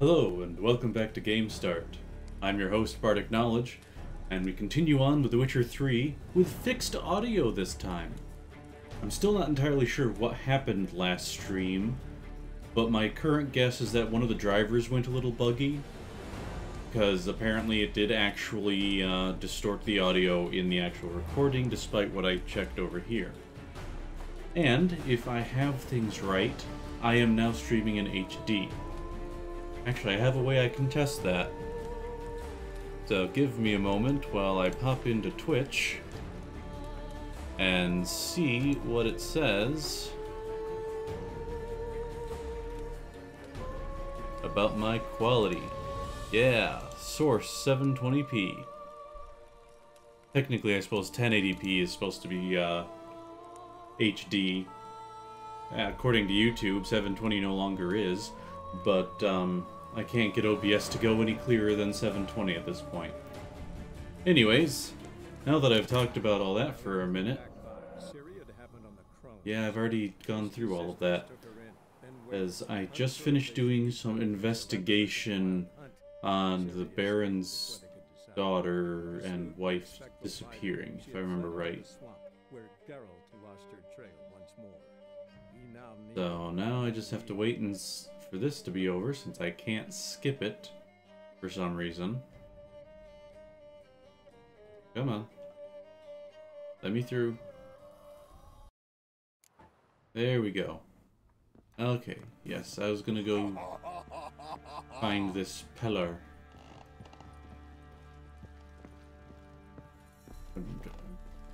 Hello, and welcome back to Game Start. I'm your host, Bardic Knowledge, and we continue on with The Witcher 3 with fixed audio this time. I'm still not entirely sure what happened last stream, but my current guess is that one of the drivers went a little buggy, because apparently it did actually uh, distort the audio in the actual recording, despite what I checked over here. And, if I have things right, I am now streaming in HD. Actually, I have a way I can test that. So give me a moment while I pop into Twitch and see what it says about my quality. Yeah, source 720p. Technically, I suppose 1080p is supposed to be uh, HD. According to YouTube, 720 no longer is, but um, I can't get OBS to go any clearer than 720 at this point. Anyways, now that I've talked about all that for a minute, yeah, I've already gone through all of that, as I just finished doing some investigation on the Baron's daughter and wife disappearing, if I remember right. So now I just have to wait and for this to be over since I can't skip it for some reason. Come on. Let me through. There we go. Okay, yes, I was gonna go find this Peller.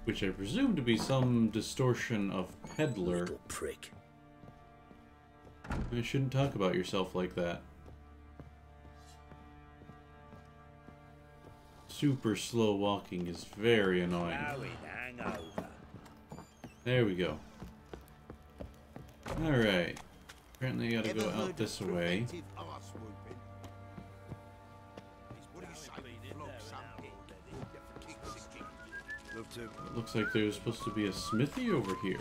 Which I presume to be some distortion of peddler. Little prick. You shouldn't talk about yourself like that. Super slow walking is very annoying. There we go. Alright. Apparently I gotta go out this way. Looks like there's supposed to be a smithy over here.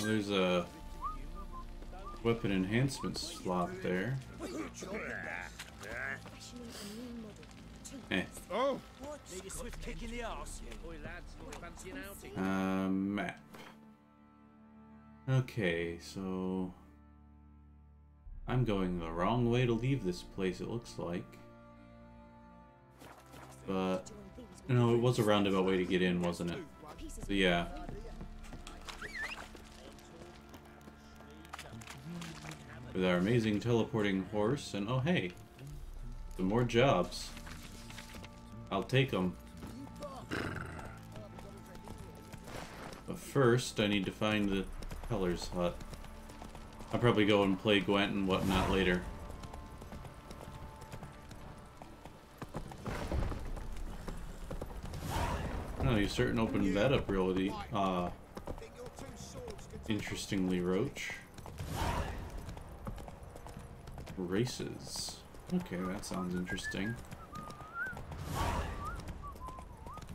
Well, there's a weapon enhancement slot there. Eh. Oh! Uh, map. Okay, so... I'm going the wrong way to leave this place, it looks like. But... No, it was a roundabout way to get in, wasn't it? So yeah. With our amazing teleporting horse, and oh hey, some more jobs. I'll take them. But first, I need to find the Peller's hut. I'll probably go and play Gwent and whatnot later. Oh, you certainly opened that up really, uh, interestingly, Roach. Races. Okay, that sounds interesting.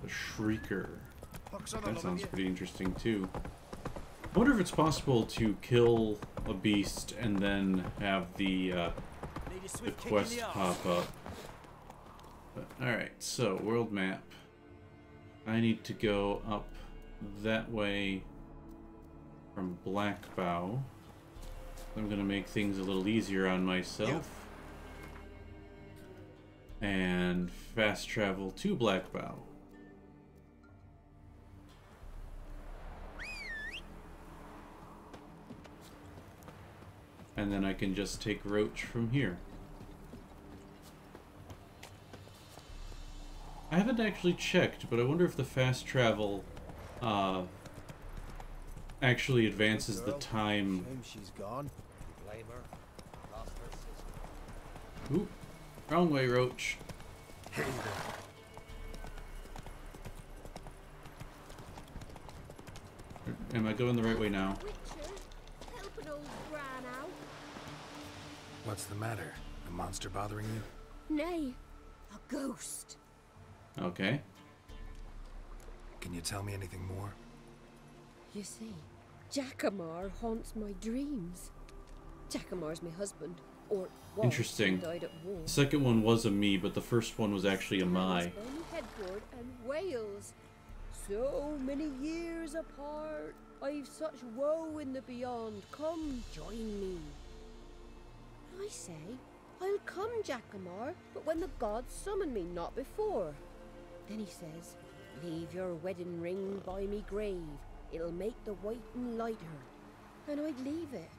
The Shrieker. That sounds pretty interesting too. I wonder if it's possible to kill a beast and then have the, uh, the quest pop up. Alright, so world map. I need to go up that way from Blackbough. I'm gonna make things a little easier on myself. And fast travel to Blackbough. And then I can just take Roach from here. I haven't actually checked, but I wonder if the fast travel uh, actually advances the time. She's gone. Oop, wrong way, Roach. Am I going the right way now? What's the matter? A monster bothering you? Nay, a ghost. Okay. Can you tell me anything more? You see, Jackamar haunts my dreams. Jackamar's my husband, or was, Interesting. Died at war. The second one was a me, but the first one was actually a my. Headboard and Wales. So many years apart. I've such woe in the beyond. Come, join me. I say, I'll come, Jackamar, but when the gods summon me, not before. Then he says, Leave your wedding ring by me grave. It'll make the waiting lighter. And I'd leave it,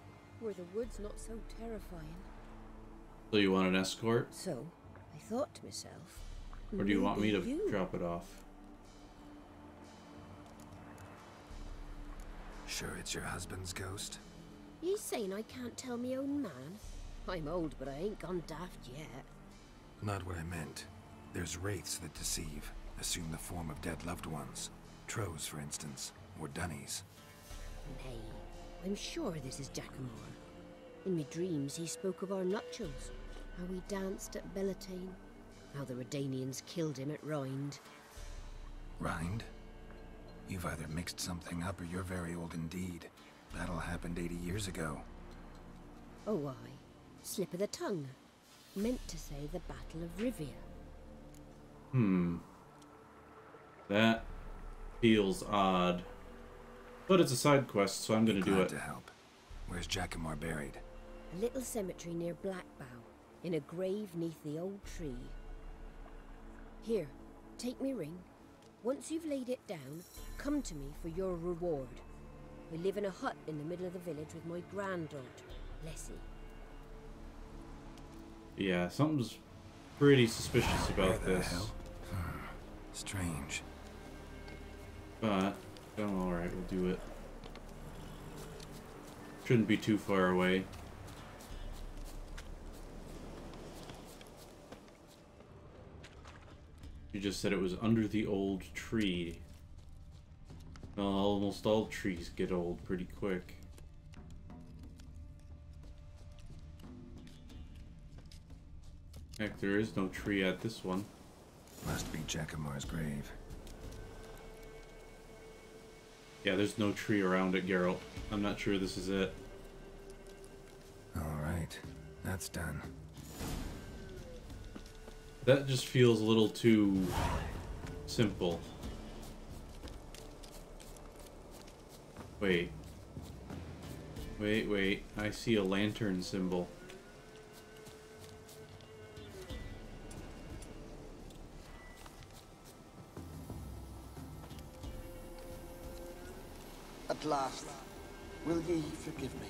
where the wood's not so terrifying. So you want an escort? So, I thought to myself, Or do you want me to you- drop it off? Sure it's your husband's ghost? He's saying I can't tell me own man. I'm old, but I ain't gone daft yet. Not what I meant. There's wraiths that deceive, assume the form of dead loved ones. Trows, for instance, or Dunnies. Nay, I'm sure this is Jackamore. In my dreams, he spoke of our nuptials, how we danced at Belleteyn, how the Redanians killed him at Rind. Rind? You've either mixed something up or you're very old indeed. Battle happened 80 years ago. Oh, I. Slip of the tongue. Meant to say the Battle of Rivia. Hmm. That feels odd. But it's a side quest, so I'm gonna do Glad it. to help. Where's Jackamar buried? A little cemetery near Blackbough, in a grave neath the old tree. Here, take me ring. Once you've laid it down, come to me for your reward. We live in a hut in the middle of the village with my granddaughter, Leslie. Yeah, something's pretty suspicious about this. hell? Hmm. Strange. But, oh, alright, we'll do it. Shouldn't be too far away. You just said it was under the old tree. Well, almost all trees get old pretty quick. Heck, there is no tree at this one. Must be Jackamar's grave. Yeah, there's no tree around it, Geralt. I'm not sure this is it. Alright, that's done. That just feels a little too simple. Wait. Wait, wait. I see a lantern symbol. Last, will ye forgive me?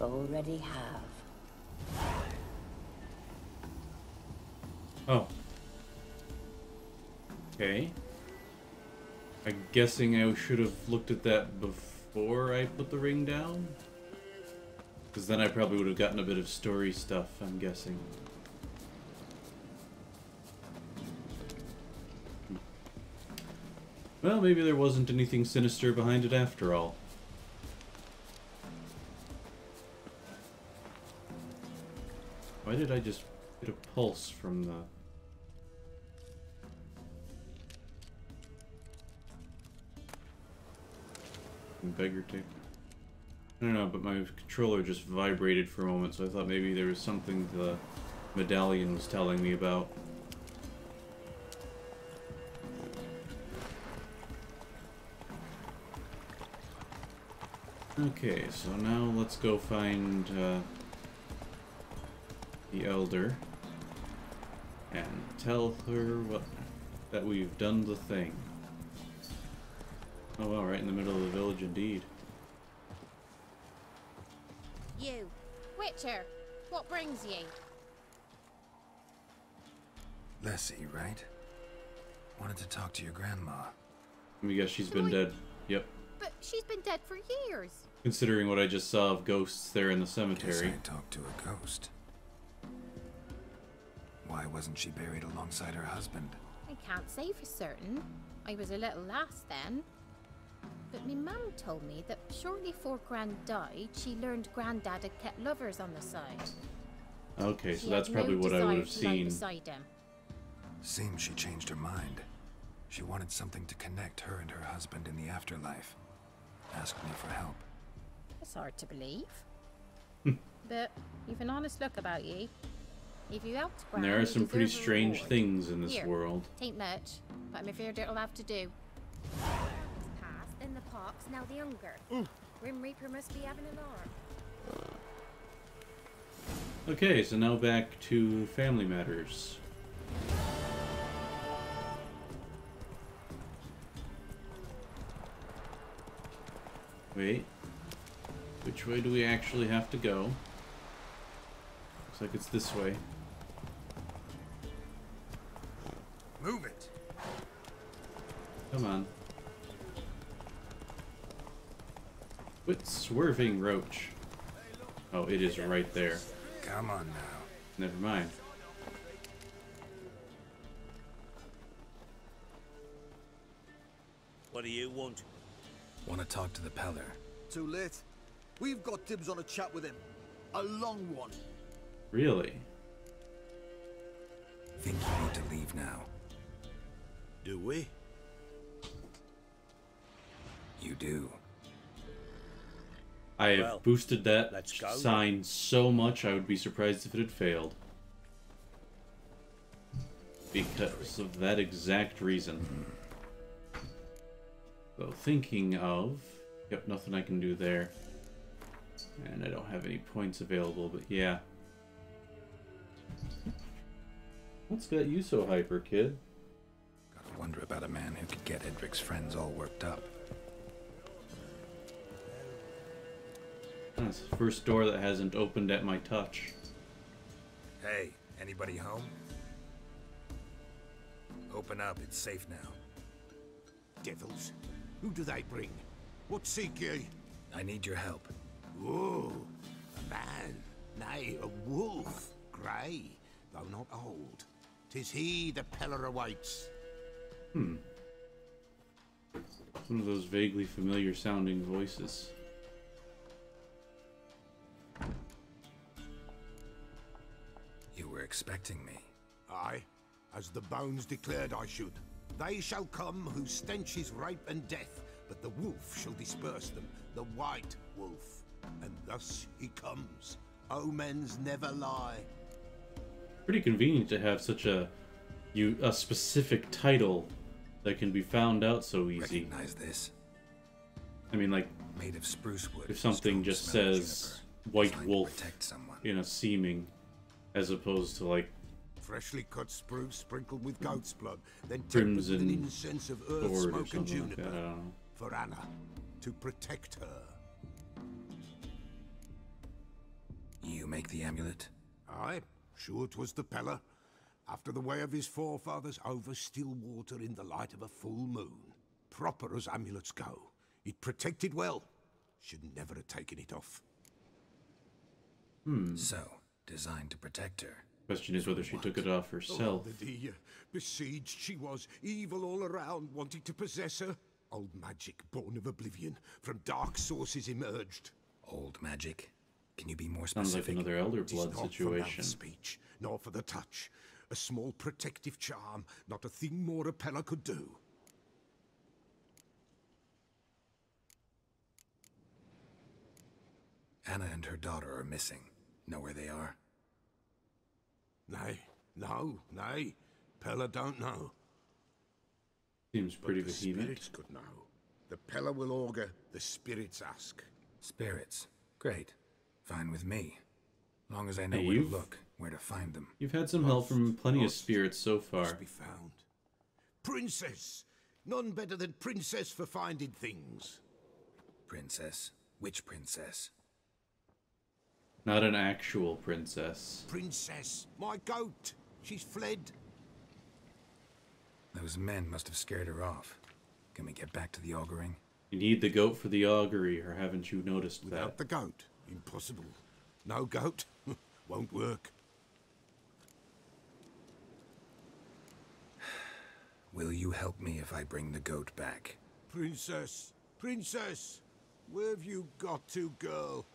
Already have. Oh. Okay. I'm guessing I should have looked at that before I put the ring down? Because then I probably would have gotten a bit of story stuff, I'm guessing. Well, maybe there wasn't anything sinister behind it after all. Why did I just get a pulse from the... Beggar tick. I don't know, but my controller just vibrated for a moment, so I thought maybe there was something the medallion was telling me about. Okay, so now let's go find uh, the elder and tell her what that we've done the thing. Oh well, right in the middle of the village indeed. You, Witcher, what brings ye? Lessie, right? Wanted to talk to your grandma. Let me guess she's been Wait. dead. Yep. But she's been dead for years. Considering what I just saw of ghosts there in the Guess cemetery. I talked to a ghost. Why wasn't she buried alongside her husband? I can't say for certain. I was a little lass then. But my mum told me that shortly before Gran died, she learned Granddad had kept lovers on the side. Okay, so that's probably no what I would have seen. him. Seems she changed her mind. She wanted something to connect her and her husband in the afterlife. Asked me for help. It's hard to believe. Hmm. but you've an honest look about ye. If you helped And Gran, there are some pretty strange reward. things in this Here. world. Tain't much, but I'm afraid it'll have to do. Past, then the pox, now the hunger. Grim Reaper must be having an arm. Okay, so now back to family matters. Wait. Which way do we actually have to go? Looks like it's this way. Move it! Come on. Quit swerving, Roach. Oh, it is right there. Come on now. Never mind. What do you want? Want to talk to the Peller? Too late. We've got dibs on a chat with him. A long one. Really? Think you need to leave now. Do we? You do. I have Well, boosted that sign so much I would be surprised if it had failed. Because of that exact reason. Mm-hmm. So thinking of... Yep, nothing I can do there. And I don't have any points available, but yeah. What's got you so hyper, kid? Gotta wonder about a man who could get Edric's friends all worked up. That's the first door that hasn't opened at my touch. Hey, anybody home? Open up, it's safe now. Devils, who do they bring? What seek ye? I need your help. Oh, a man, nay, a wolf, grey, though not old. Tis he the Peller awaits. Hmm. One of those vaguely familiar sounding voices. You were expecting me. Aye, as the bones declared I should. They shall come whose stench is rape and death, but the wolf shall disperse them, the white wolf. And thus he comes. Omens never lie. Pretty convenient to have such a you a specific title that can be found out so easy. Recognize this? I mean, like Made of spruce wood. if something just says White Wolf in a seeming, as opposed to like Freshly cut spruce sprinkled with hmm. goat's blood, then tempered with an incense of earth, smoke, and something like juniper. that. I don't know. For Anna, to protect her. You make the amulet? Aye, sure 'twas the Peller. After the way of his forefathers, over still water in the light of a full moon. Proper as amulets go. It protected well. Should never have taken it off. Hmm. So, designed to protect her. Question is whether she took it off herself. Oh, the uh, besieged she was, evil all around, wanting to possess her. Old magic, born of oblivion, from dark sources emerged. Old magic? Can you be more specific? Sounds like another Elder It is Blood not for situation. mouth speech, nor for the touch. A small protective charm, not a thing more a Peller could do. Anna and her daughter are missing. Know where they are? Nay, no, nay. Peller don't know. Seems pretty but the vehement. spirits could know. The Peller will augur, the spirits ask. Spirits. Great. Fine with me. Long as I know Hey, where to look, where to find them. You've had some help from plenty of spirits so far. Must be found. Princess! None better than Princess for finding things. Princess? Which princess? Not an actual princess. Princess, my goat! She's fled. Those men must have scared her off. Can we get back to the auguring? You need the goat for the augury, or haven't you noticed Without that? the goat, impossible. No goat, won't work. Will you help me if I bring the goat back? Princess, princess, where have you got to, girl?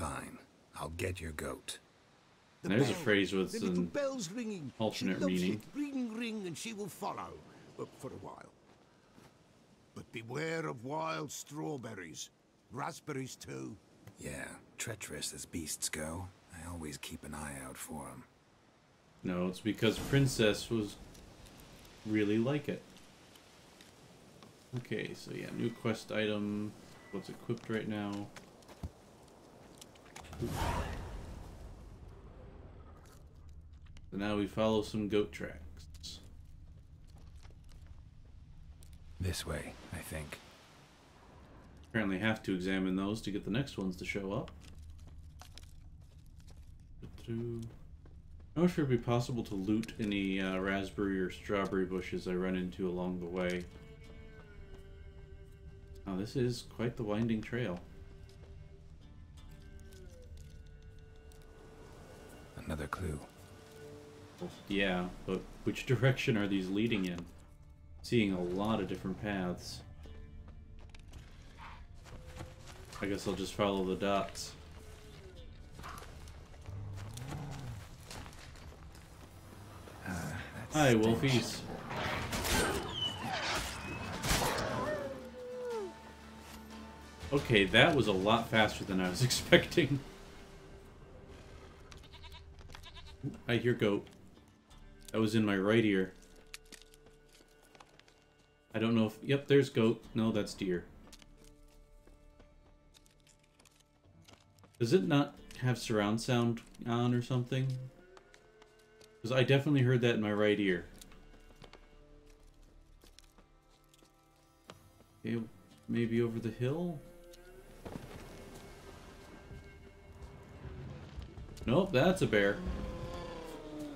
Fine. I'll get your goat. The There's a phrase with the little some bells ringing. alternate she loves meaning. It. Ring, ring, and she will follow, but for a while. But beware of wild strawberries. Raspberries too. Yeah, treacherous as beasts go. I always keep an eye out for them. No, it's because Princess was really like it. Okay, so yeah, new quest item. What's equipped right now? So now we follow some goat tracks. This way, I think. Apparently have to examine those to get the next ones to show up. Through. I'm not sure it'd be possible to loot any uh, raspberry or strawberry bushes I run into along the way. Oh, this is quite the winding trail. Another clue. Yeah, but which direction are these leading in? Seeing a lot of different paths. I guess I'll just follow the dots. Uh, Hi. Wolfies. Okay, that was a lot faster than I was expecting. I hear goat. That was in my right ear. I don't know if... Yep, there's goat. No, that's deer. Does it not have surround sound on or something? Because I definitely heard that in my right ear. Okay, maybe over the hill? Nope, that's a bear.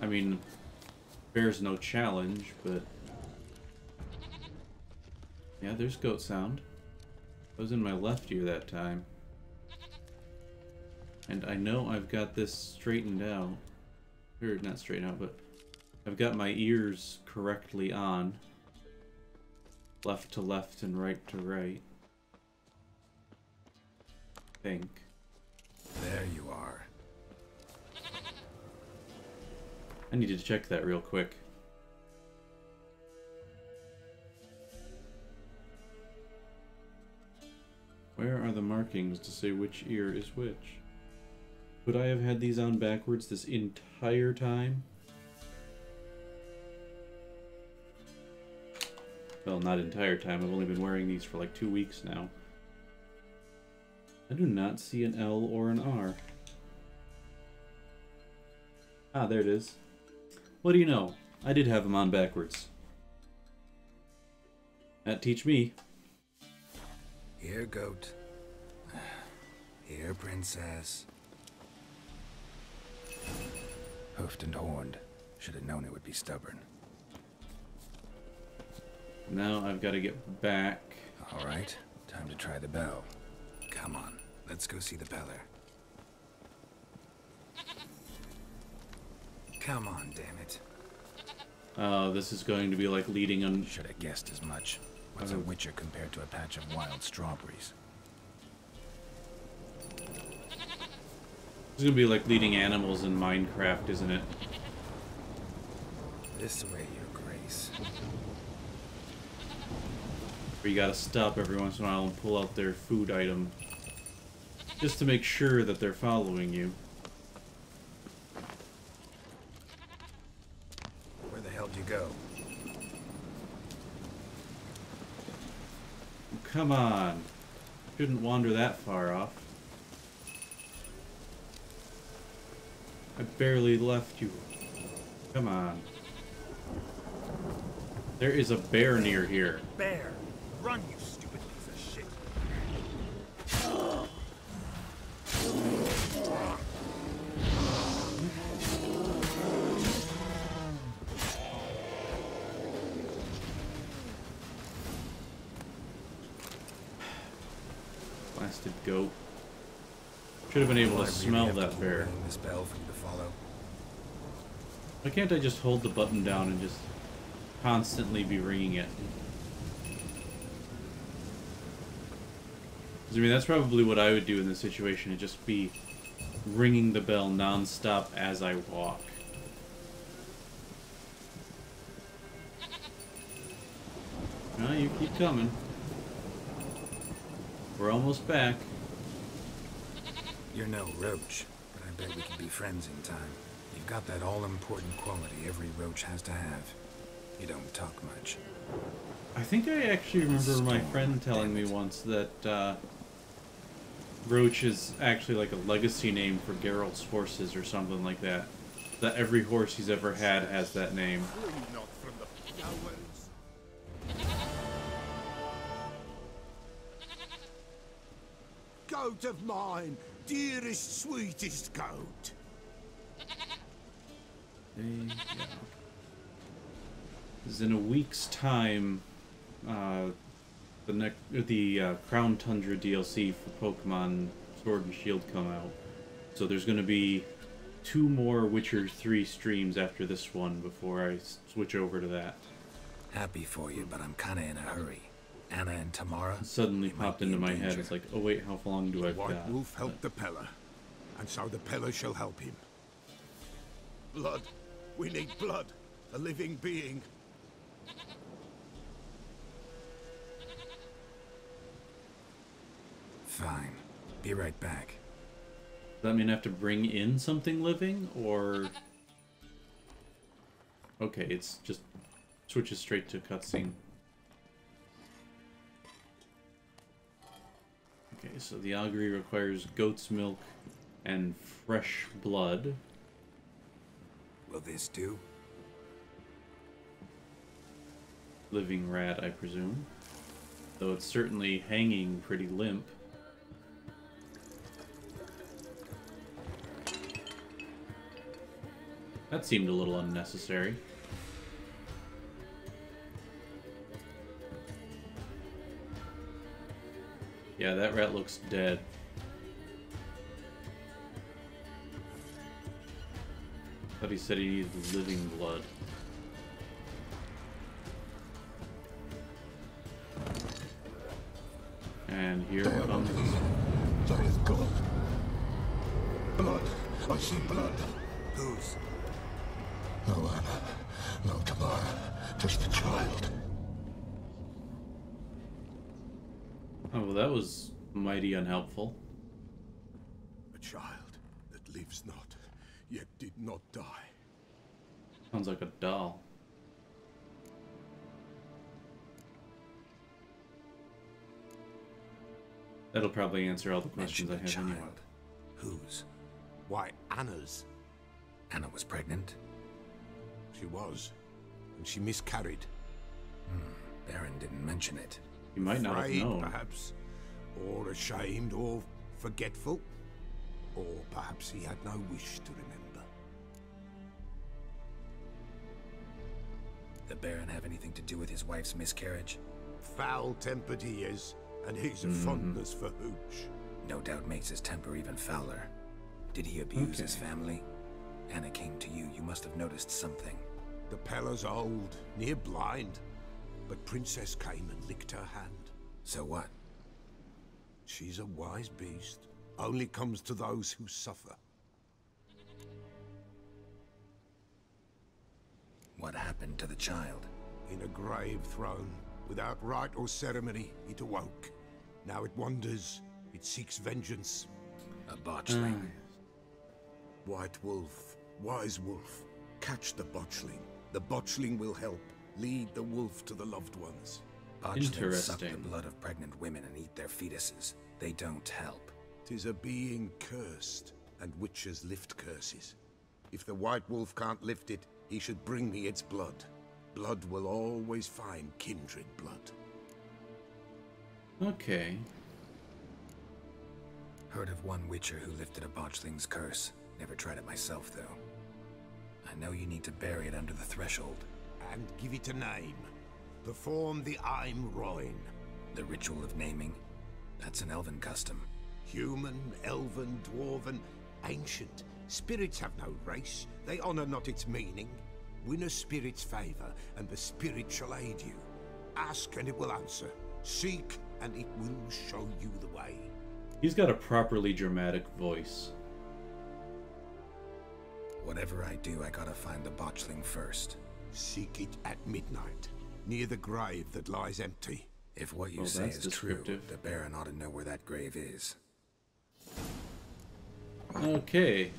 I mean, bear's no challenge, but... Yeah, there's goat sound. I was in my left ear that time. And I know I've got this straightened out. Or not straightened out, but I've got my ears correctly on. Left to left and right to right. think. There you are. I need to check that real quick. Where are the markings to say which ear is which? Would I have had these on backwards this entire time? Well, not entire time. I've only been wearing these for like two weeks now. I do not see an L or an R. Ah, there it is. What do you know? I did have them on backwards. That teach me. Here, goat. Here, princess. Hoofed and horned. Should have known it would be stubborn. Now I've got to get back. All right, time to try the bell. Come on, let's go see the beller. Come on, damn it. Uh, this is going to be like leading on. Should have guessed as much. What's a witcher compared to a patch of wild strawberries? This is gonna be like leading animals in Minecraft, isn't it? This way, your grace. Where you gotta stop every once in a while and pull out their food item. Just to make sure that they're following you. Where the hell would you go? Come on. Shouldn't wander that far off. I barely left you. Come on. There is a bear near here. Bear! Run, Should have been able to smell that bear. This bell for you to follow. Why can't I just hold the button down and just constantly be ringing it? I mean, that's probably what I would do in this situation, and just be ringing the bell non-stop as I walk. No, you keep coming. We're almost back. You're no roach, but I bet we can be friends in time. You've got that all-important quality every roach has to have. You don't talk much. I think I actually remember my friend telling me once that uh, Roach is actually like a legacy name for Geralt's horses or something like that. That every horse he's ever had has that name. Flee not from the cowards. Goat of mine, dearest, sweetest goat. Is in a week's time, uh, the next the uh, Crown Tundra DLC for Pokemon Sword and Shield come out. So there's going to be two more Witcher 3 streams after this one before I switch over to that. Happy for you, but I'm kinda in a hurry. Anna and Tamara? It suddenly popped into in my head. It's like, oh wait, how long do I've White got? Wolf helped the Peller, and so the Peller shall help him. Blood. We need blood. A living being. Fine. Be right back. Does that mean I have to bring in something living, or... Okay, it's just switches straight to cutscene. Okay, so the augury requires goat's milk and fresh blood. Will this do? Living rat, I presume. Though it's certainly hanging pretty limp. That seemed a little unnecessary. Yeah, that rat looks dead. Thought he said he needed living blood. And here comes There is blood. Blood. I see blood. Whose? No Anna. No Tamara. Just the child. Oh, well, that was mighty unhelpful. A child that lives not, yet did not die. Sounds like a doll. That'll probably answer all the Mention questions I the have child. anyway. Whose? Why, Anna's. Anna was pregnant? She was. And she miscarried. Hmm, Baron didn't mention it. You might not have Afraid, known. perhaps. Or ashamed, or forgetful. Or perhaps he had no wish to remember. The Baron have anything to do with his wife's miscarriage? Foul-tempered he is, and he's a Mm-hmm. fondness for hooch. No doubt makes his temper even fouler. Did he abuse his family? Anna came to you. You must have noticed something. The Peller's old, near blind, but Princess came and licked her hand. So what? She's a wise beast. Only comes to those who suffer. What happened to the child? In a grave thrown, without rite or ceremony, it awoke. Now it wanders, it seeks vengeance. A botchling. Mm. White Wolf, Wise Wolf, catch the botchling. The botchling will help. Lead the wolf to the loved ones. Botchlings suck the blood of pregnant women and eat their fetuses. They don't help. Tis a being cursed, and witches lift curses. If the White Wolf can't lift it, he should bring me its blood. Blood will always find kindred blood. Okay. Heard of one witcher who lifted a botchling's curse. Never tried it myself, though. I know you need to bury it under the threshold. And give it a name. Perform the Aim Roin. The ritual of naming. That's an elven custom. Human, elven, dwarven, ancient. Spirits have no race. They honor not its meaning. Win a spirit's favor, and the spirit shall aid you. Ask, and it will answer. Seek, and it will show you the way. He's got a properly dramatic voice. Whatever I do, I gotta find the botchling first. Seek it at midnight, near the grave that lies empty. If what you Well, say is true, the Baron ought to know where that grave is. Okay.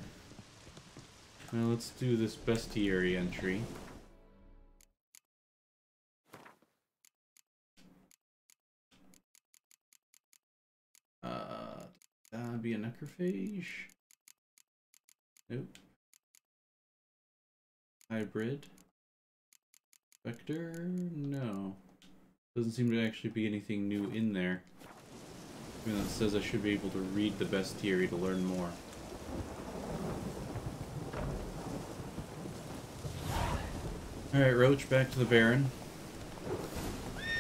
Now let's do this bestiary entry. Uh, that'd be a necrophage. Nope. Hybrid. Vector? No. Doesn't seem to actually be anything new in there. Even though it says I should be able to read the bestiary to learn more. Alright, Roach, back to the Baron.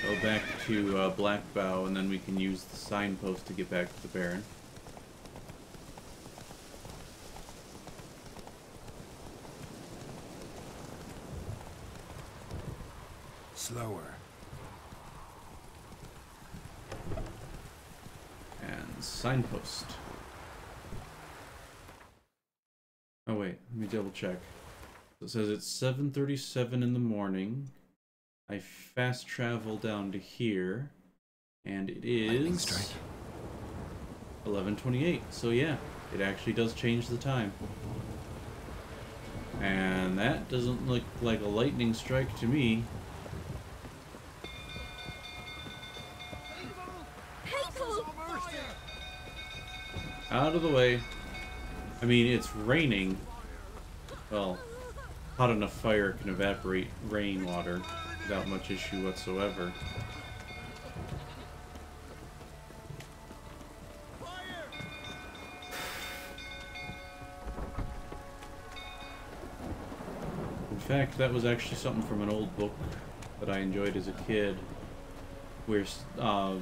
Go back to uh, Black Bow, and then we can use the signpost to get back to the Baron. Slower. And signpost. Oh wait, let me double check. It says it's 7:37 in the morning. I fast travel down to here, and it is... Lightning is 11:28. So yeah, it actually does change the time. And that doesn't look like a lightning strike to me. Out of the way. I mean, it's raining. Well, hot enough fire can evaporate rainwater without much issue whatsoever. In fact, that was actually something from an old book that I enjoyed as a kid, where uh,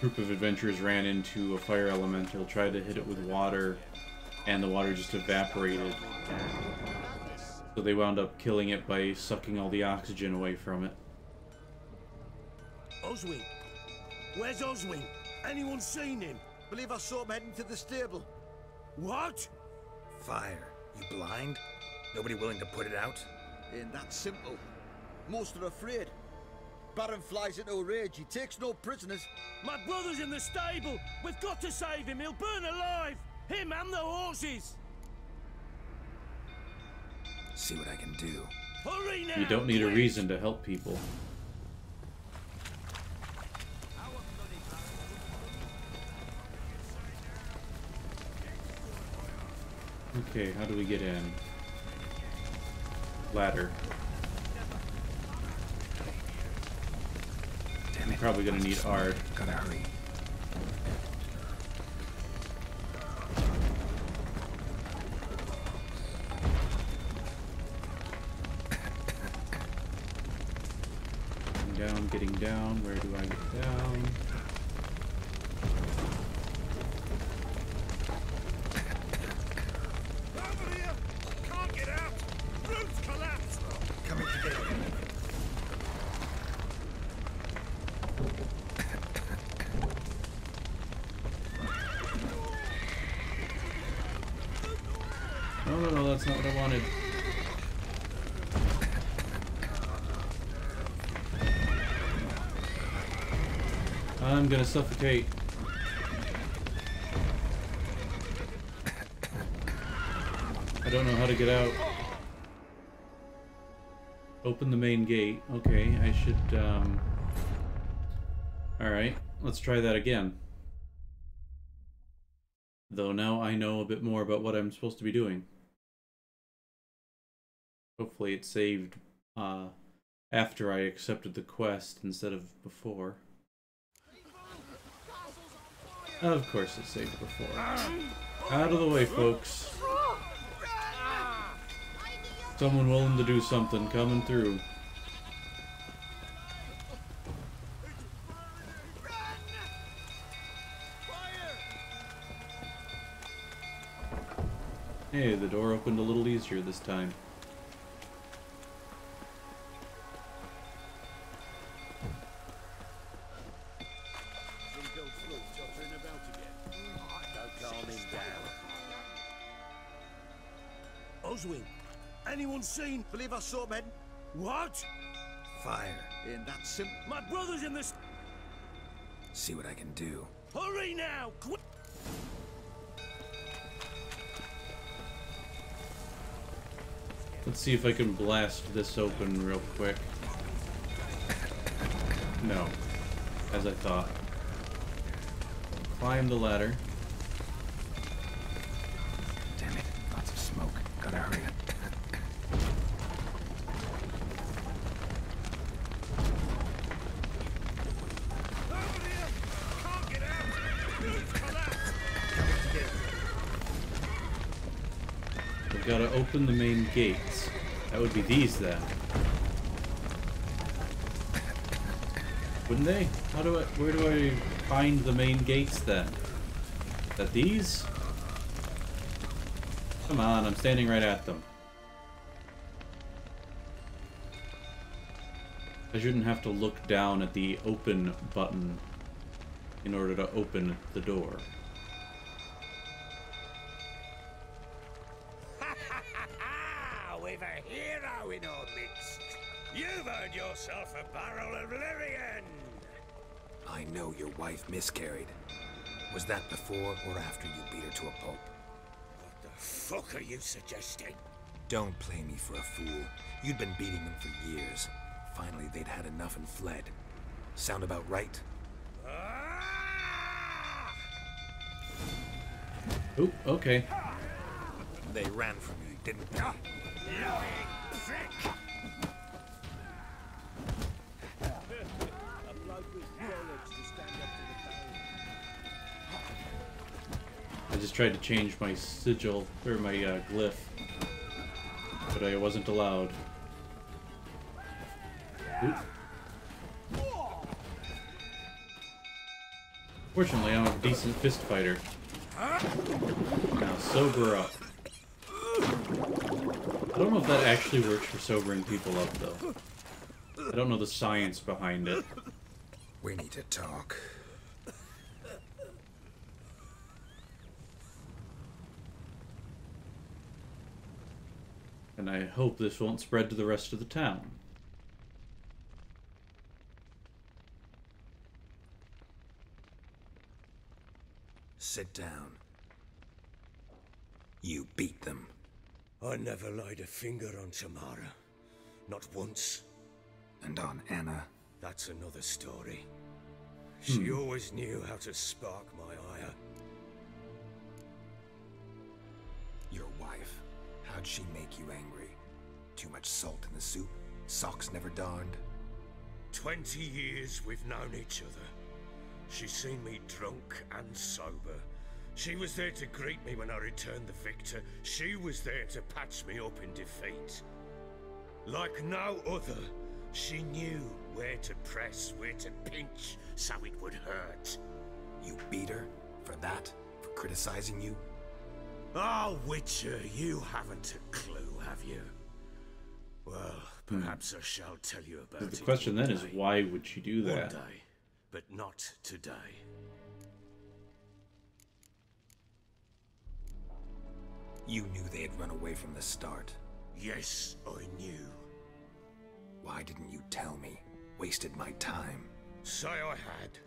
group of adventurers ran into a fire elemental, tried to hit it with water, and the water just evaporated. So they wound up killing it by sucking all the oxygen away from it. Oswin. Where's Oswin? Anyone seen him? Believe I saw him heading to the stable. What? Fire. You blind? Nobody willing to put it out? Eh, Ain't that simple. Most are afraid. Baron flies into a rage. He takes no prisoners. My brother's in the stable. We've got to save him. He'll burn alive. Him and the horses. See what I can do. Hurry now. You don't need a reason to help people. Okay, how do we get in? Ladder. It. Probably gonna need art. Gotta hurry. Getting down, getting down. Where do I get down? That's not what I wanted. I'm gonna suffocate. I don't know how to get out. Open the main gate. Okay, I should, um... Alright, let's try that again. Though now I know a bit more about what I'm supposed to be doing. It saved uh, after I accepted the quest instead of before. Of course it saved before. Out of the way, folks. Someone willing to do something coming through. Hey, the door opened a little easier this time. Anyone seen? Believe I saw men. What? Fire. Ain't that simple. My brother's in this. See what I can do. Hurry now! Quick! Let's see if I can blast this open real quick. No. As I thought. Climb the ladder. Gates. That would be these then. Wouldn't they? How do I, where do I find the main gates then? That these? Come on, I'm standing right at them. I shouldn't have to look down at the open button in order to open the door. Miscarried. Was that before or after you beat her to a pulp? What the fuck are you suggesting? Don't play me for a fool. You'd been beating them for years. Finally, they'd had enough and fled. Sound about right? Ah! Oop, okay. They ran from you, didn't they? Lying prick! I just tried to change my sigil, or my uh, glyph, but I wasn't allowed. Fortunately, I'm a decent fist fighter. Now, sober up. I don't know if that actually works for sobering people up, though. I don't know the science behind it. We need to talk. And I hope this won't spread to the rest of the town. Sit down. You beat them. I never laid a finger on Tamara. Not once. And on Anna. That's another story. She hmm. always knew how to spark my ire. Your wife. How'd she make you angry? Too much salt in the soup? Socks never darned? Twenty years we've known each other. She's seen me drunk and sober. She was there to greet me when I returned the victor. She was there to patch me up in defeat. Like no other, she knew where to press, where to pinch, so it would hurt. You beat her? For that? For criticizing you? Oh, Witcher, you haven't a clue, have you? Well, perhaps I shall tell you about The it The question one then is, why would she do One that? day, but not today. You knew they had run away from the start. Yes, I knew. Why didn't you tell me? Wasted my time. Say I had.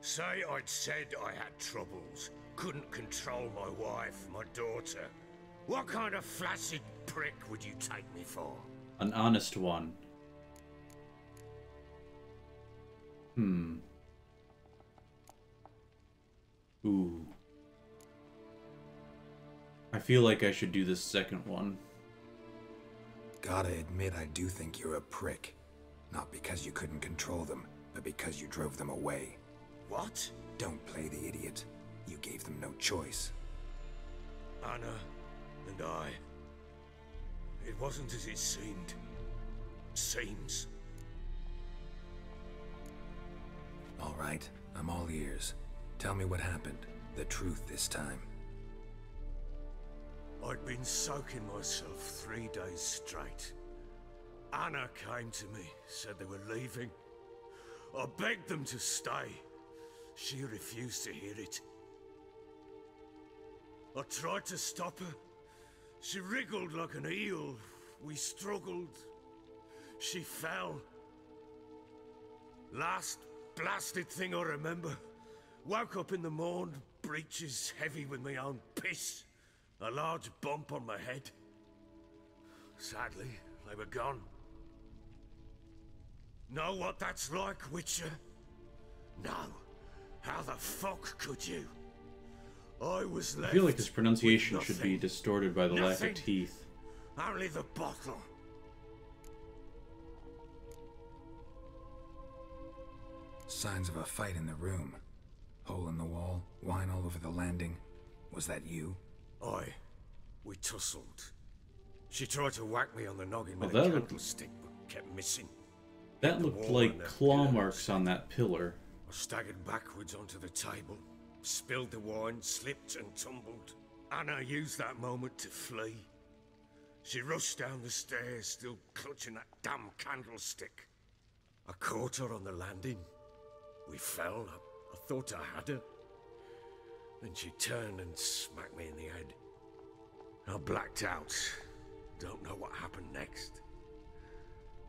Say I'd said I had troubles. Couldn't control my wife, my daughter. What kind of flaccid prick would you take me for? An honest one. Hmm. Ooh. I feel like I should do this second one. Gotta admit, I do think you're a prick. Not because you couldn't control them, but because you drove them away. What? Don't play the idiot. You gave them no choice. Anna and I. It wasn't as it seemed. Seems. All right, I'm all ears. Tell me what happened. The truth this time. I'd been soaking myself three days straight. Anna came to me, said they were leaving. I begged them to stay. She refused to hear it. I tried to stop her. She wriggled like an eel. We struggled. She fell. Last blasted thing I remember. Woke up in the morn, breeches heavy with my own piss, a large bump on my head. Sadly, they were gone. Know what that's like, Witcher? No. How the fuck could you? I was I feel like his pronunciation should be distorted by the lack of teeth. Only the bottle. Signs of a fight in the room. Hole in the wall, wine all over the landing. Was that you? Aye. We tussled. She tried to whack me on the noggin Well, with a that looked- candlestick, but kept missing. That looked like claw marks on that pillar. I staggered backwards onto the table, spilled the wine, slipped and tumbled. Anna used that moment to flee. She rushed down the stairs, still clutching that damn candlestick. I caught her on the landing. We fell. I, I thought I had her. Then she turned and smacked me in the head. I blacked out. Don't know what happened next.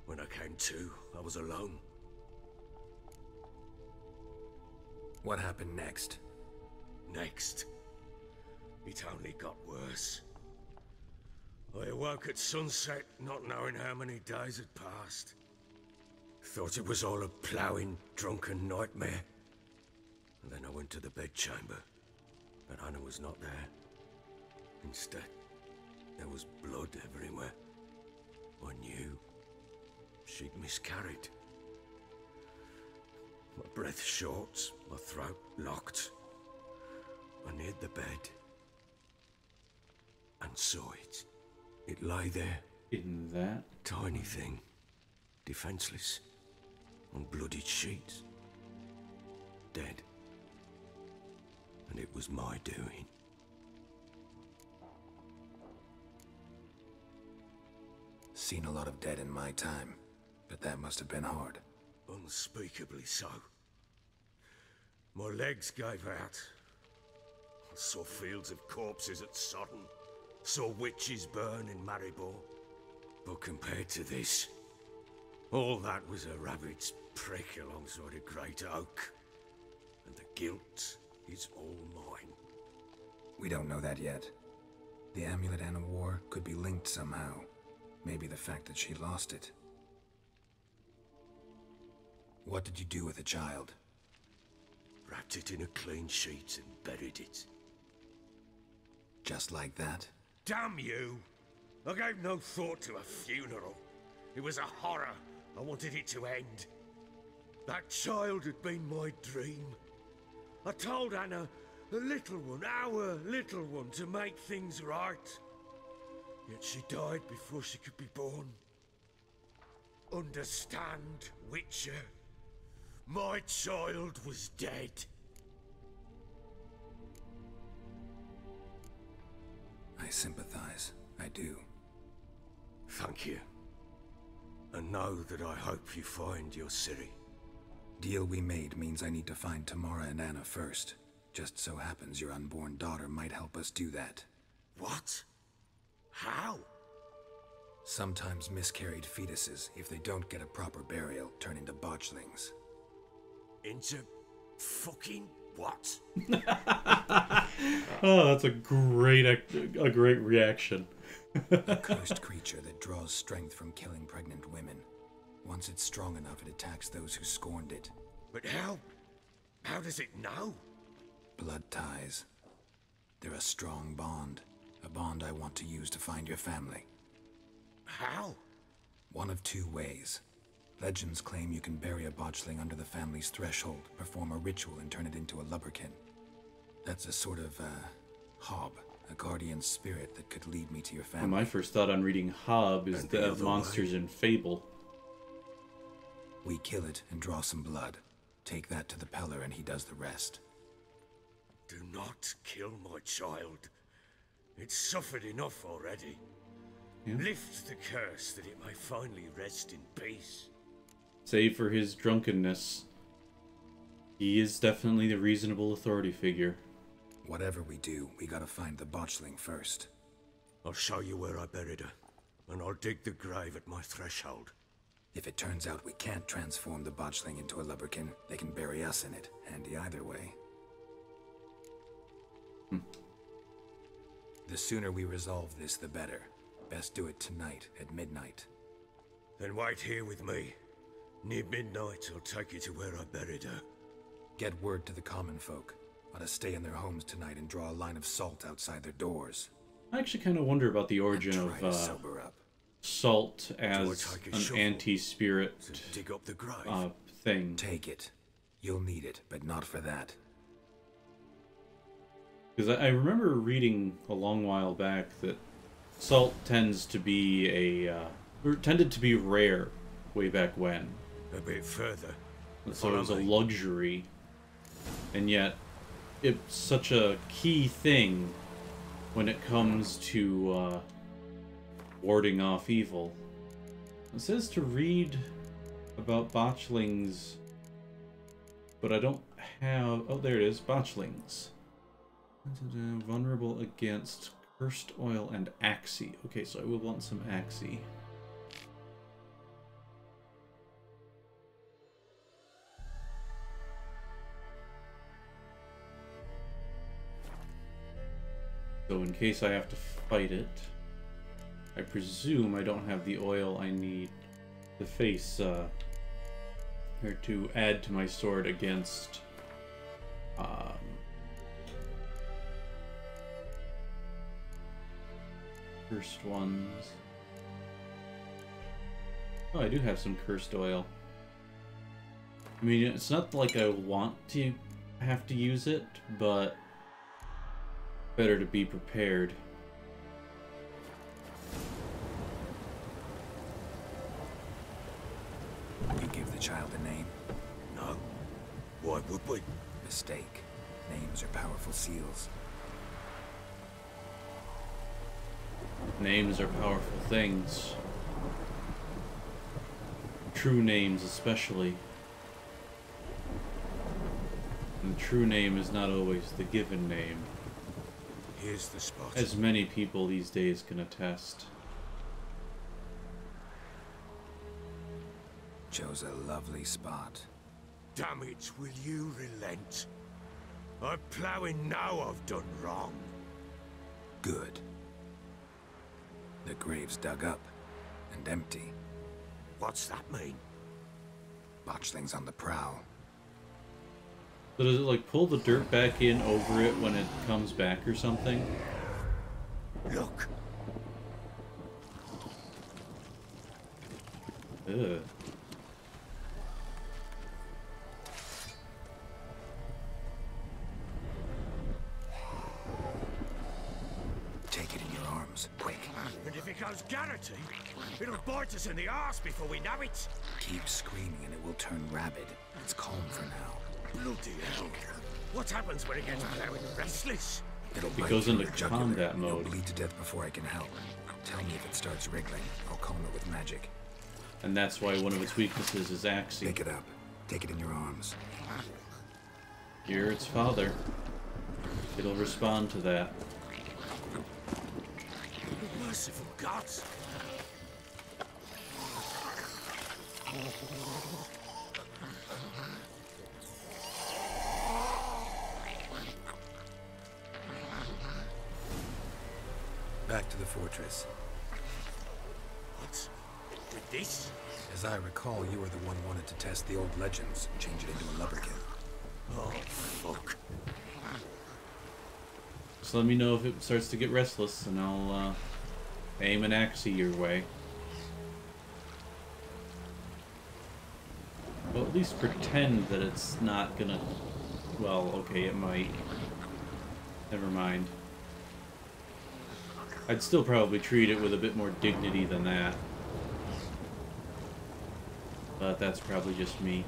When I came to, I was alone. What happened next? Next, it only got worse. I awoke at sunset, not knowing how many days had passed. Thought it was all a ploughing, drunken nightmare. And then I went to the bedchamber, but Anna was not there. Instead, there was blood everywhere. I knew she'd miscarried. My breath short, my throat locked. I neared the bed and saw it. It lay there, In that, tiny thing, defenseless, on bloodied sheets, dead. And it was my doing. Seen a lot of dead in my time, but that must have been hard. Unspeakably so. My legs gave out. Saw fields of corpses at Sodden. Saw witches burn in Maribor. But compared to this, all that was a rabbit's prick alongside a great oak. And the guilt is all mine. We don't know that yet. The amulet Anna war could be linked somehow. Maybe the fact that she lost it. What did you do with the child? Wrapped it in a clean sheet and buried it. Just like that? Damn you! I gave no thought to a funeral. It was a horror. I wanted it to end. That child had been my dream. I told Anna, the little one, our little one, to make things right. Yet she died before she could be born. Understand, Witcher? My child was dead. I sympathize. I do. Thank you. And know that I hope you find your Ciri. Deal we made means I need to find Tamara and Anna first. Just so happens your unborn daughter might help us do that. What? How? Sometimes miscarried fetuses, if they don't get a proper burial, turn into botchlings. Into fucking what? oh, that's a great, a great reaction. a cursed creature that draws strength from killing pregnant women. Once it's strong enough, it attacks those who scorned it. But how? How does it know? Blood ties. They're a strong bond. A bond I want to use to find your family. How? One of two ways. Legends claim you can bury a botchling under the family's threshold, perform a ritual, and turn it into a lubberkin. That's a sort of, uh, hob, a guardian spirit that could lead me to your And family. my first thought on reading Hob is And the the monsters in Fable. We kill it and draw some blood. Take that to the Peller and he does the rest. Do not kill my child. It's suffered enough already. Yeah. Lift the curse that it may finally rest in peace. Save for his drunkenness, he is definitely the reasonable authority figure. Whatever we do, we gotta find the botchling first. I'll show you where I buried her, and I'll dig the grave at my threshold. If it turns out we can't transform the botchling into a lubberkin, they can bury us in it. Handy either way. Hmm. The sooner we resolve this, the better. Best do it tonight, at midnight. Then wait here with me. Near midnight, I'll take you to where I buried her. Get word to the common folk. Ought to stay in their homes tonight and draw a line of salt outside their doors. I actually kind of wonder about the origin of uh, sober up. salt as an anti-spirit To dig up the grave. uh, thing. Take it. You'll need it, but not for that. Because I, I remember reading a long while back that salt tends to be a uh, or tended to be rare way back when. A bit further. So it was a luxury, and yet it's such a key thing when it comes to uh, warding off evil. It says to read about botchlings, but I don't have. Oh, there it is, botchlings. Vulnerable against cursed oil and Axii. Okay, so I will want some Axii. So in case I have to fight it, I presume I don't have the oil I need to face, uh, or to add to my sword against, um, cursed ones. Oh, I do have some cursed oil. I mean, it's not like I want to have to use it, but better to be prepared. You give the child a name? No. Why would we? Mistake. Names are powerful seals. Names are powerful things. True names, especially. And the true name is not always the given name, Here's the spot. as many people these days can attest. Chose a lovely spot. Damn it, will you relent? I'm ploughing now I've done wrong. Good. The grave's dug up and empty. What's that mean? Botchling's on the prowl. So does it like pull the dirt back in over it when it comes back or something? Look, Ugh. Take it in your arms, quick. and if it goes Garrity, it'll bite us in the arse before we know it. Keep screaming and it will turn rabid. It's calm for now. Bloody hell. What happens when it gets plowing restless? It'll It bite goes through into your jugular, combat and you'll bleed to death before I can help. Tell me if it starts wriggling. I'll calm it with magic. And that's why one of its weaknesses is Axii. Pick it up. Take it in your arms. You're its father. It'll respond to that. Merciful gods. Back to the fortress. What? With this? As I recall, you were the one wanted to test the old legends and change it into a lubberkin. Oh, fuck. So let me know if it starts to get restless, and I'll uh, aim an Axii your way. Well, at least pretend that it's not gonna. Well, okay, it might. Never mind. I'd still probably treat it with a bit more dignity than that. But that's probably just me.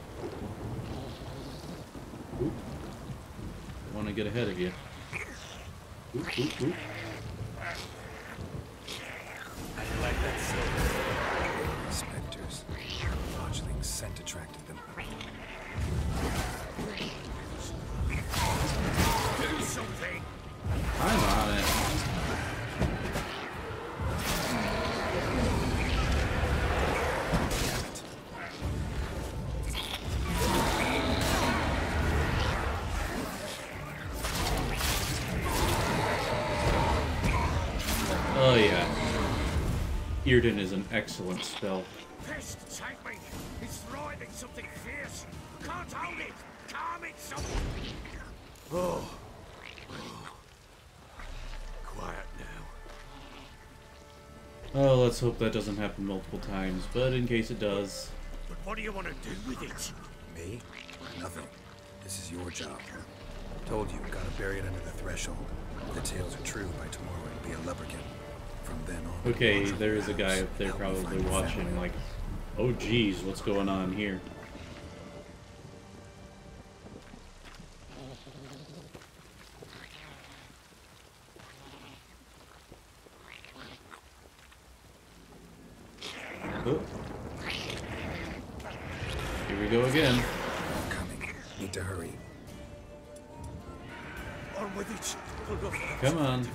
Want to get ahead of you. Oop, oop, Yrden is an excellent spell. Pest, take me! It's writhing something fierce! Can't hold it! Calm it some... Oh. Quiet now. Oh, let's hope that doesn't happen multiple times, but in case it does. But what do you want to do with it? Me? Nothing. This is your job. Told you, gotta bury it under the threshold. If the tales are true, by tomorrow it'll be a lubberkin. From then on... Okay, watch over there the is a guy up there probably watching, like, oh geez, what's going on here? Oh. Here we go again. I'm coming. Need to hurry. On with it! We'll go Come on.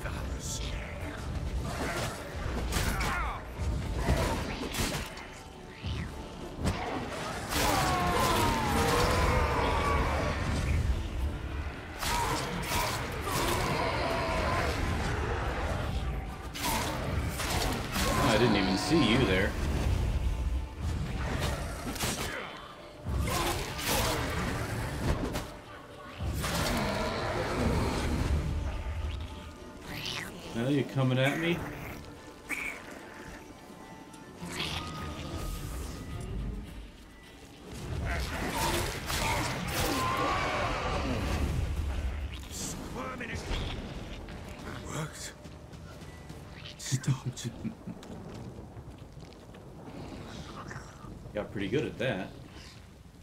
Good at that.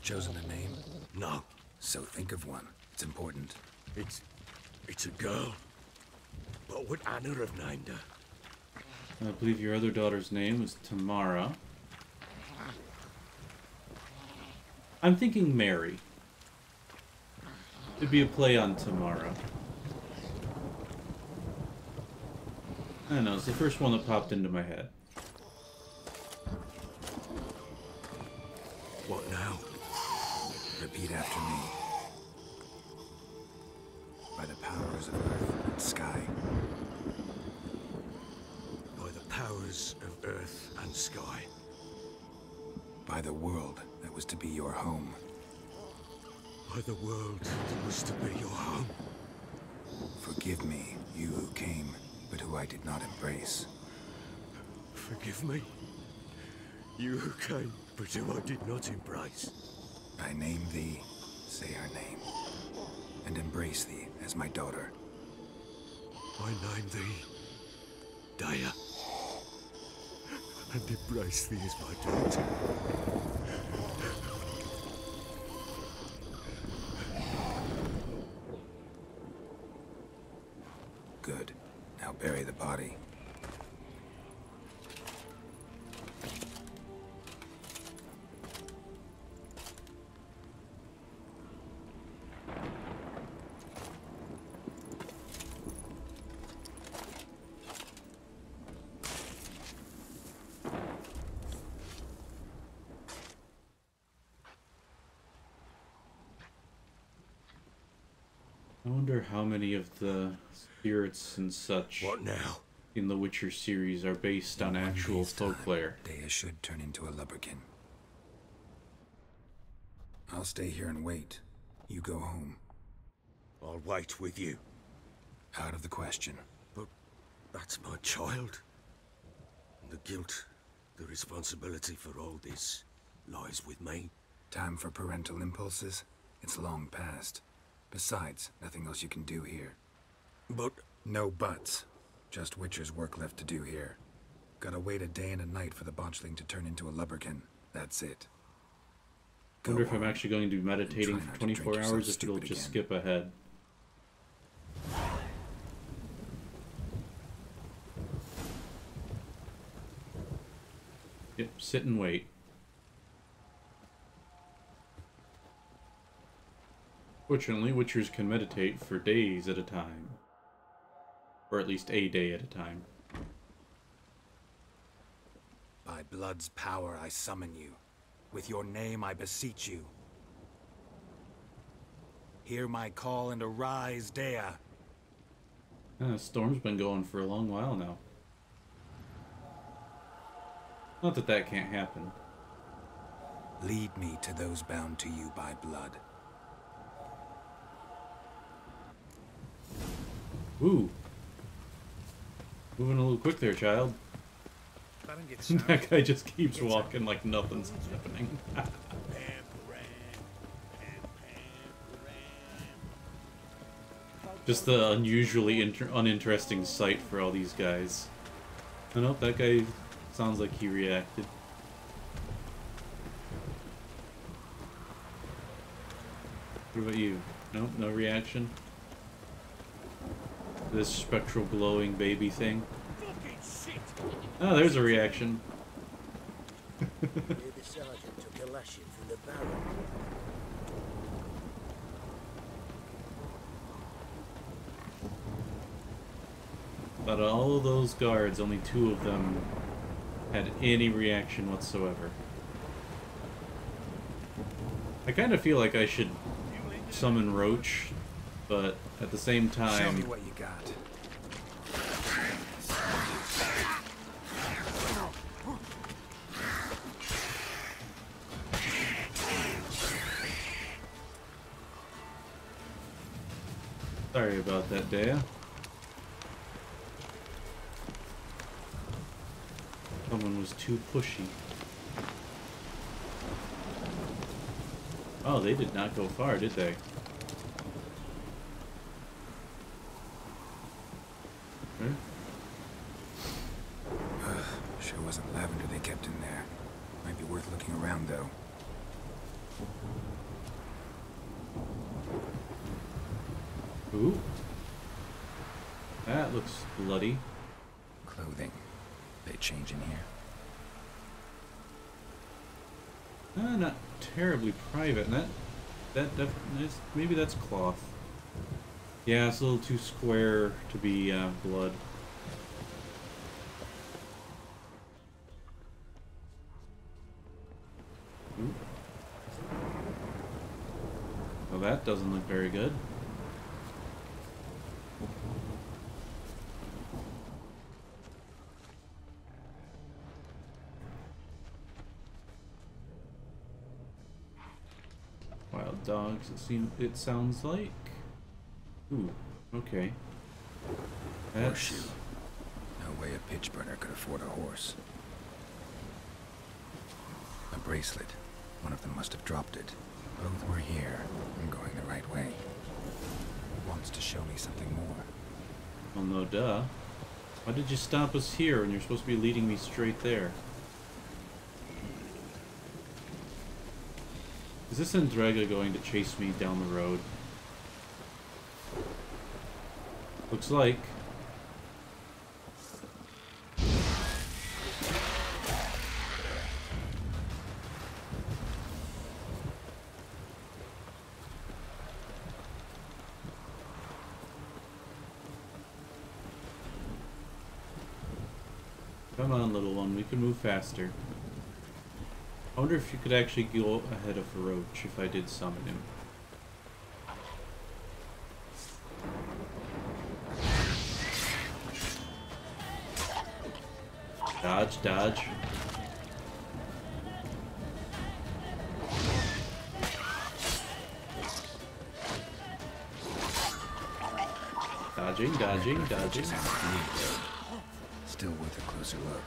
Chosen a name? no, So think of one. It's important. it's... it's a girl. What would Anna have named her? I believe your other daughter's name was Tamara. I'm thinking Mary. It'd be a play on Tamara. I don't know, it's the first one that popped into my head. Who I did not embrace. I name thee, say her name, and embrace thee as my daughter. I name thee Dea. And embrace thee as my daughter. How many of the spirits and such What now? in the Witcher series are based on In one actual folklore. Dea should turn into a lubberkin. I'll stay here and wait. You go home. I'll wait with you. Out of the question. But that's my child. The guilt, the responsibility for all this lies with me. Time for parental impulses? It's long past. Besides, nothing else you can do here. But No buts. Just Witcher's work left to do here. Gotta wait a day and a night for the botchling to turn into a lubberkin. That's it. Go wonder if I'm actually going to be meditating for 24 hours if it'll just again. skip ahead. Yep, sit and wait. Fortunately, Witchers can meditate for days at a time. Or at least a day at a time. By blood's power I summon you. With your name I beseech you. Hear my call and arise, Dea. Uh, storm's been going for a long while now. Not that that can't happen. Lead me to those bound to you by blood. Ooh. Moving a little quick there, child. Get that guy just keeps walking like nothing's happening. just the unusually inter uninteresting sight for all these guys. I know that guy sounds like he reacted. What about you? Nope, no reaction. This spectral glowing baby thing. Oh, there's a reaction. Here the sergeant took a lashing from the barrel. Out of all of those guards, only two of them had any reaction whatsoever. I kind of feel like I should summon Roach, but at the same time... Show me what you got. sorry about that, Dea. Someone was too pushy. Oh, they did not go far, did they? Hmm? Sure wasn't lavender they kept in there. Might be worth looking around, though. Ooh. That looks bloody. Clothing. They change in here. Uh, not terribly private. And that, that definitely is, maybe that's cloth. Yeah, it's a little too square to be uh, blood. Well, that doesn't look very good. Wild dogs, it sounds like. Ooh, okay. That's Horseshoe. No way a pitch burner could afford a horse. A bracelet. One of them must have dropped it. Both were here. I'm going the right way. Wants to show me something more. well no duh. Why did you stop us here when you're supposed to be leading me straight there? This Endrega going to chase me down the road? Looks like. Come on, little one, we can move faster. Wonder if you could actually go ahead of Roach if I did summon him. Dodge, dodge. Dodging, dodging, dodging. Still worth a closer look.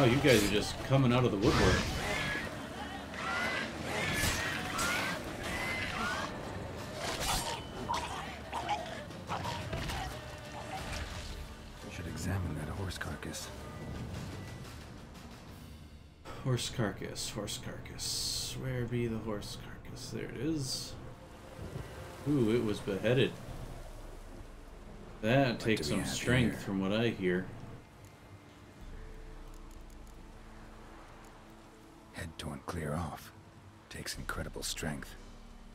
Oh, you guys are just coming out of the woodwork. Should examine that horse carcass. Horse carcass, horse carcass. Where be the horse carcass? There it is. Ooh, it was beheaded. That What takes some strength here? from what I hear. Head torn clear off. Takes incredible strength.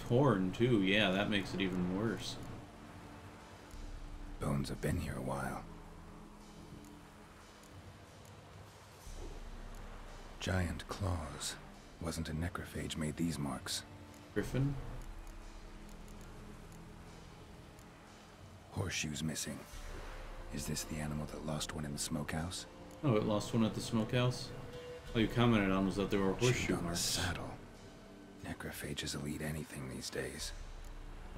Torn, too. Yeah, that makes it even worse. Bones have been here a while. Giant claws. Wasn't a necrophage made these marks. Griffin? Horseshoes missing. Is this the animal that lost one in the smokehouse? Oh, it lost one at the smokehouse? All you commented on was that there were horseshoe marks. saddle. Necrophages will eat anything these days.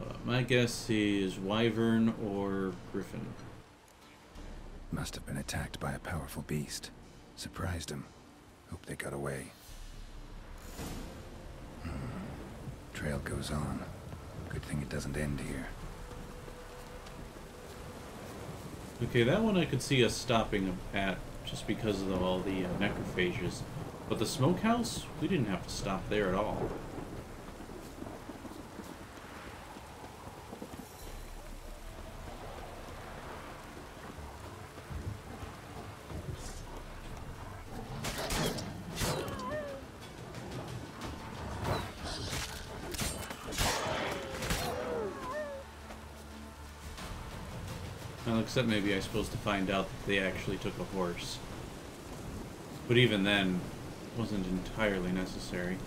Uh, my guess is wyvern or griffin. Must have been attacked by a powerful beast. Surprised him. Hope they got away. Hmm. Trail goes on. Good thing it doesn't end here. Okay, that one I could see us stopping at just because of all the uh, necrophages. But the smokehouse, we didn't have to stop there at all. Except maybe I suppose to find out that they actually took a horse. But even then, wasn't entirely necessary.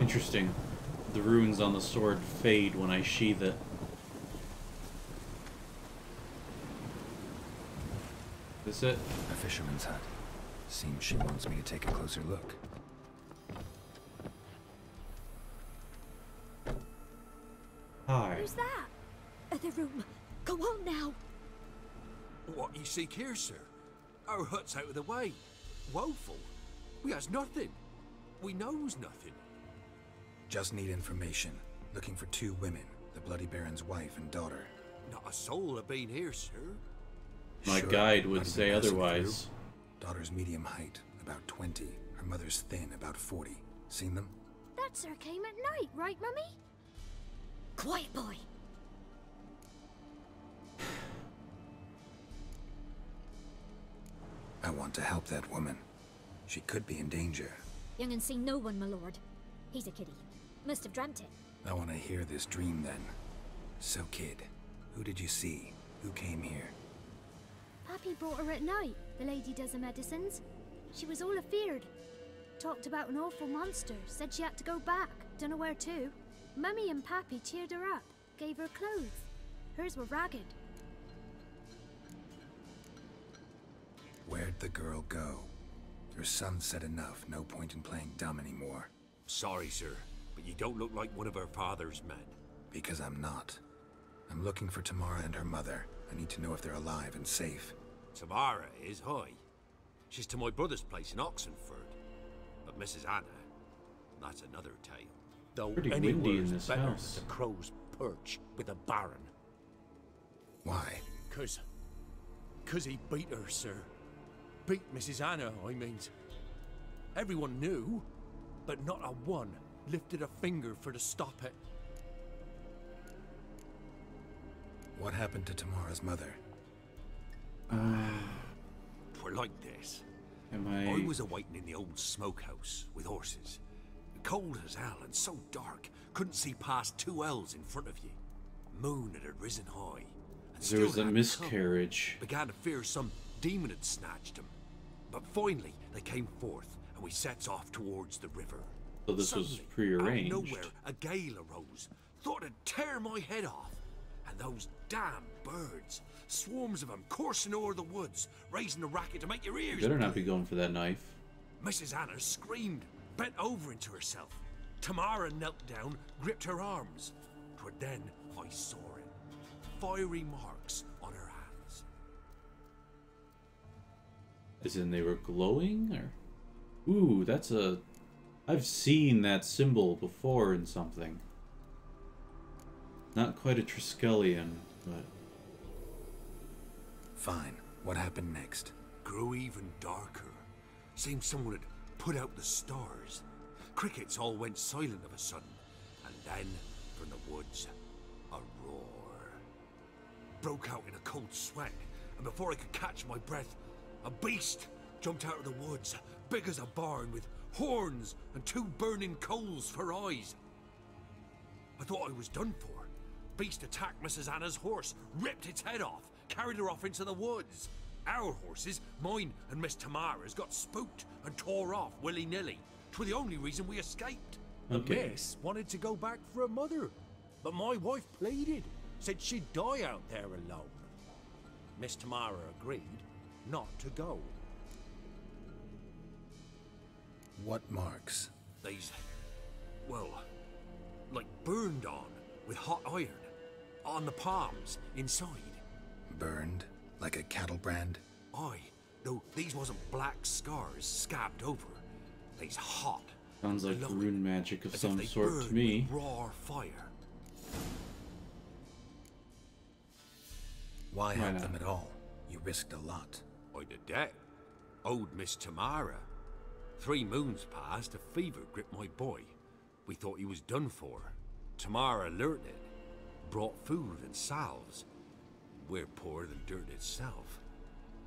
Interesting. The runes on the sword fade when I sheathe it. This it? A fisherman's hut. Seems she wants me to take a closer look. Who's that? Uh, Other room. Go on now. What you seek here, sir? Our hut's out of the way. Woeful. We has nothing. We knows nothing. Just need information. Looking for two women. The Bloody Baron's wife and daughter. Not a soul have been here, sir. My Sure, guide would Bloody say otherwise. Daughter's medium height, about 20. Her mother's thin, about 40. Seen them? That sir came at night, right, Mummy? Quiet, boy. I want to help that woman. She could be in danger. Young and seen no one, my lord. He's a kiddie. Must have dreamt it. I want to hear this dream then. So, kid, who did you see? Who came here? Pappy brought her at night, the lady does the medicines. She was all afeared. Talked about an awful monster, said she had to go back, dunno where to. Mummy and Pappy cheered her up, gave her clothes. Hers were ragged. Where'd the girl go? Your son said enough, no point in playing dumb anymore. Sorry, sir, but you don't look like one of her father's men. Because I'm not. I'm looking for Tamara and her mother. I need to know if they're alive and safe. Tamara is high. She's to my brother's place in Oxenfurt. But Mrs. Anna, that's another tale. Though Pretty any windy in this better house. than the crow's perch with a baron. Why? Cause... Cause he beat her, sir. Beat Mrs. Anna, I means. Everyone knew, but not a one lifted a finger for to stop it. What happened to Tamara's mother? Uh, Twere like this. Am I... I was awaiting in the old smokehouse with horses. Cold as hell and so dark, couldn't see past two ells in front of you. Moon had risen high. And There was a miscarriage. Began to fear some demon had snatched him. But finally, they came forth, and we sets off towards the river. So this was Suddenly, prearranged. Out of nowhere, a gale arose. Thought it'd tear my head off. And those damn birds, swarms of them coursing over the woods, raising a racket to make your ears You Better not be going for that knife. Mrs. Anna screamed, bent over into herself. Tamara knelt down, gripped her arms. Twere then I saw it. Fiery marks on her hands. As in they were glowing, or? Ooh, that's a. I've seen that symbol before in something. Not quite a Triskelion, but Fine. What happened next? Grew even darker. Seemed someone had put out the stars. Crickets all went silent of a sudden. And then, from the woods, a roar. Broke out in a cold sweat, and before I could catch my breath, a beast jumped out of the woods, big as a barn, with horns and two burning coals for eyes. I thought I was done for. Beast attacked Mrs. Anna's horse, ripped its head off, carried her off into the woods. Our horses, mine and Miss Tamara's, got spooked and tore off willy-nilly. Twere the only reason we escaped. The Okay. miss wanted to go back for her mother, but my wife pleaded, said she'd die out there alone. Miss Tamara agreed not to go. What marks? They's, well, like burned on with hot iron. On the palms, inside. Burned? Like a cattle brand? Aye, though these wasn't black scars scabbed over. They's hot. Sounds like glowing, rune magic of some sort to me. with Raw fire. Why Why help not? them at all? You risked a lot. I'd a debt. Owed Miss Tamara. Three moons passed, a fever gripped my boy. We thought he was done for. Tamara learnt it. Brought food and salves. We're poorer than dirt itself.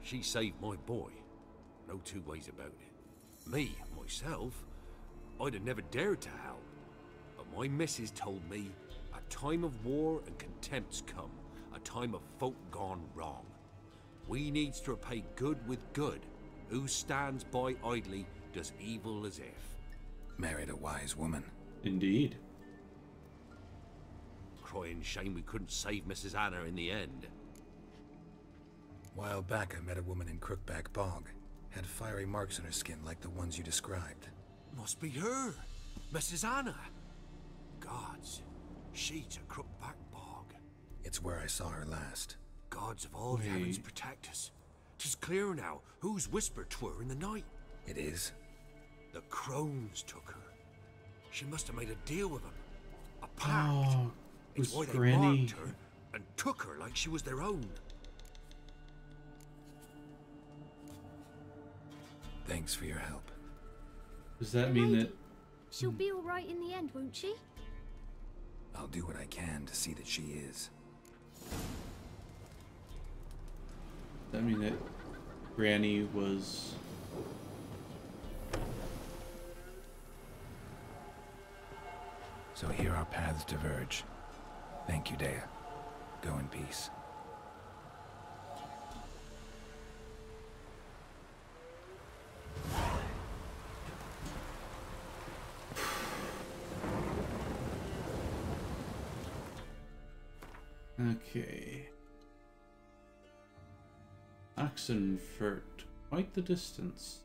She saved my boy. No two ways about it. Me, myself, I'd have never dared to help. But my missus told me a time of war and contempt's come. A time of folk gone wrong. We needs to repay good with good. Who stands by idly does evil as if. Married a wise woman. Indeed. Crying shame we couldn't save Mrs. Anna in the end. While back, I met a woman in Crookback Bog. Had fiery marks on her skin like the ones you described. Must be her, Mrs. Anna. Gods, she to Crookback Bog. It's where I saw her last. Gods of all the heavens protect us. Tis clear now whose whisper twere in the night. It is? The crones took her. She must have made a deal with them. A pact. Oh, it's why they Granny. marked her and took her like she was their own. Thanks for your help. Does that mean that? She'll be all right in the end, won't she? I'll do what I can to see that she is. Does that mean that Granny was? So here our paths diverge. Thank you, Dea. Go in peace. Okay. Oxenfurt. Quite the distance.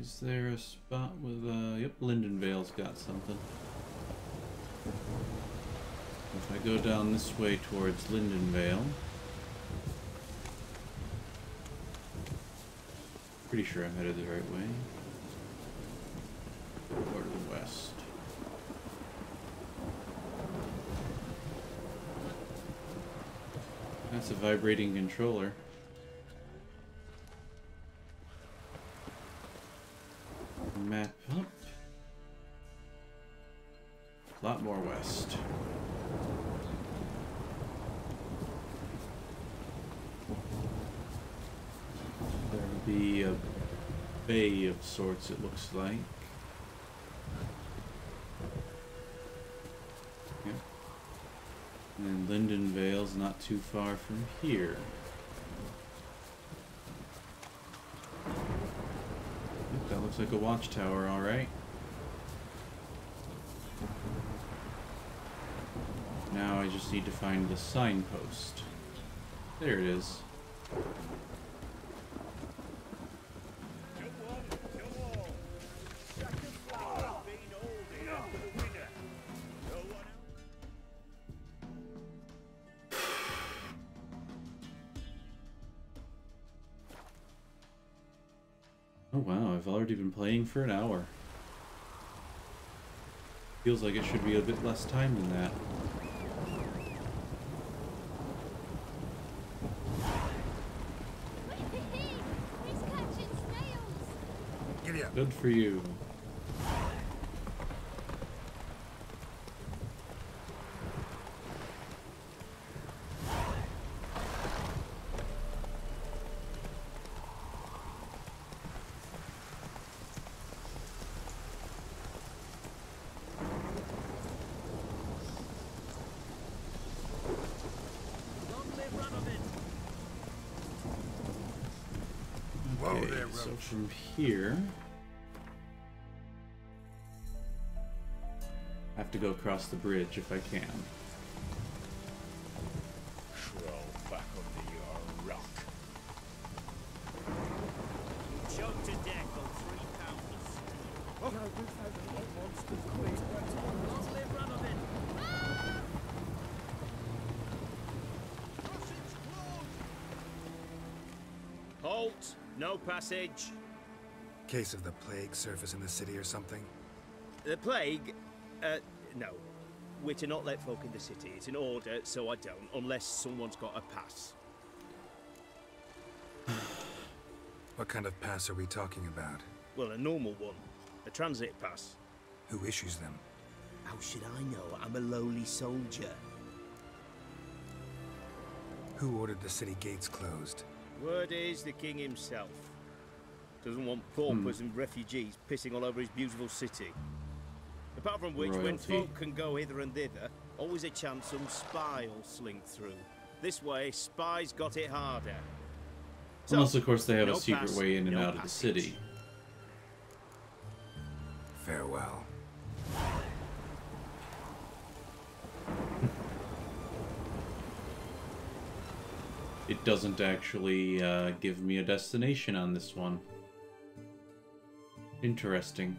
Is there a spot with, uh, yep, Lindenvale's got something. If I go down this way towards Lindenvale. Pretty sure I'm headed the right way. Or to the west. That's a vibrating controller. Map up. A lot more west. There'll be a bay of sorts, it looks like. Yep. And then Lindenvale's not too far from here. That looks like a watchtower, alright. Now I just need to find the signpost. There it is. Playing for an hour. Feels like it should be a bit less time than that. He's catching snails! Give up. Good for you. Long live Radovid! From here... I have to go across the bridge if I can. Crawl back under your rock. Choked to death on three pounders. Oh, no, we've had a lot of monsters. Please, Long live Radovid! Halt! No passage. Case of the plague surface in the city or something? The plague? Uh, no. We're to not let folk in the city. It's an order, so I don't, unless someone's got a pass. What kind of pass are we talking about? Well, a normal one. A transit pass. Who issues them? How should I know? I'm a lowly soldier. Who ordered the city gates closed? Word is the king himself. Doesn't want paupers and refugees pissing all over his beautiful city. Apart from which, when Royalty. folk can go hither and thither, always a chance some spy will slink through. This way, spies got it harder. So, Unless, of course, they have no a secret pass, way in and no out of the city. Farewell. It doesn't actually uh, give me a destination on this one. Interesting.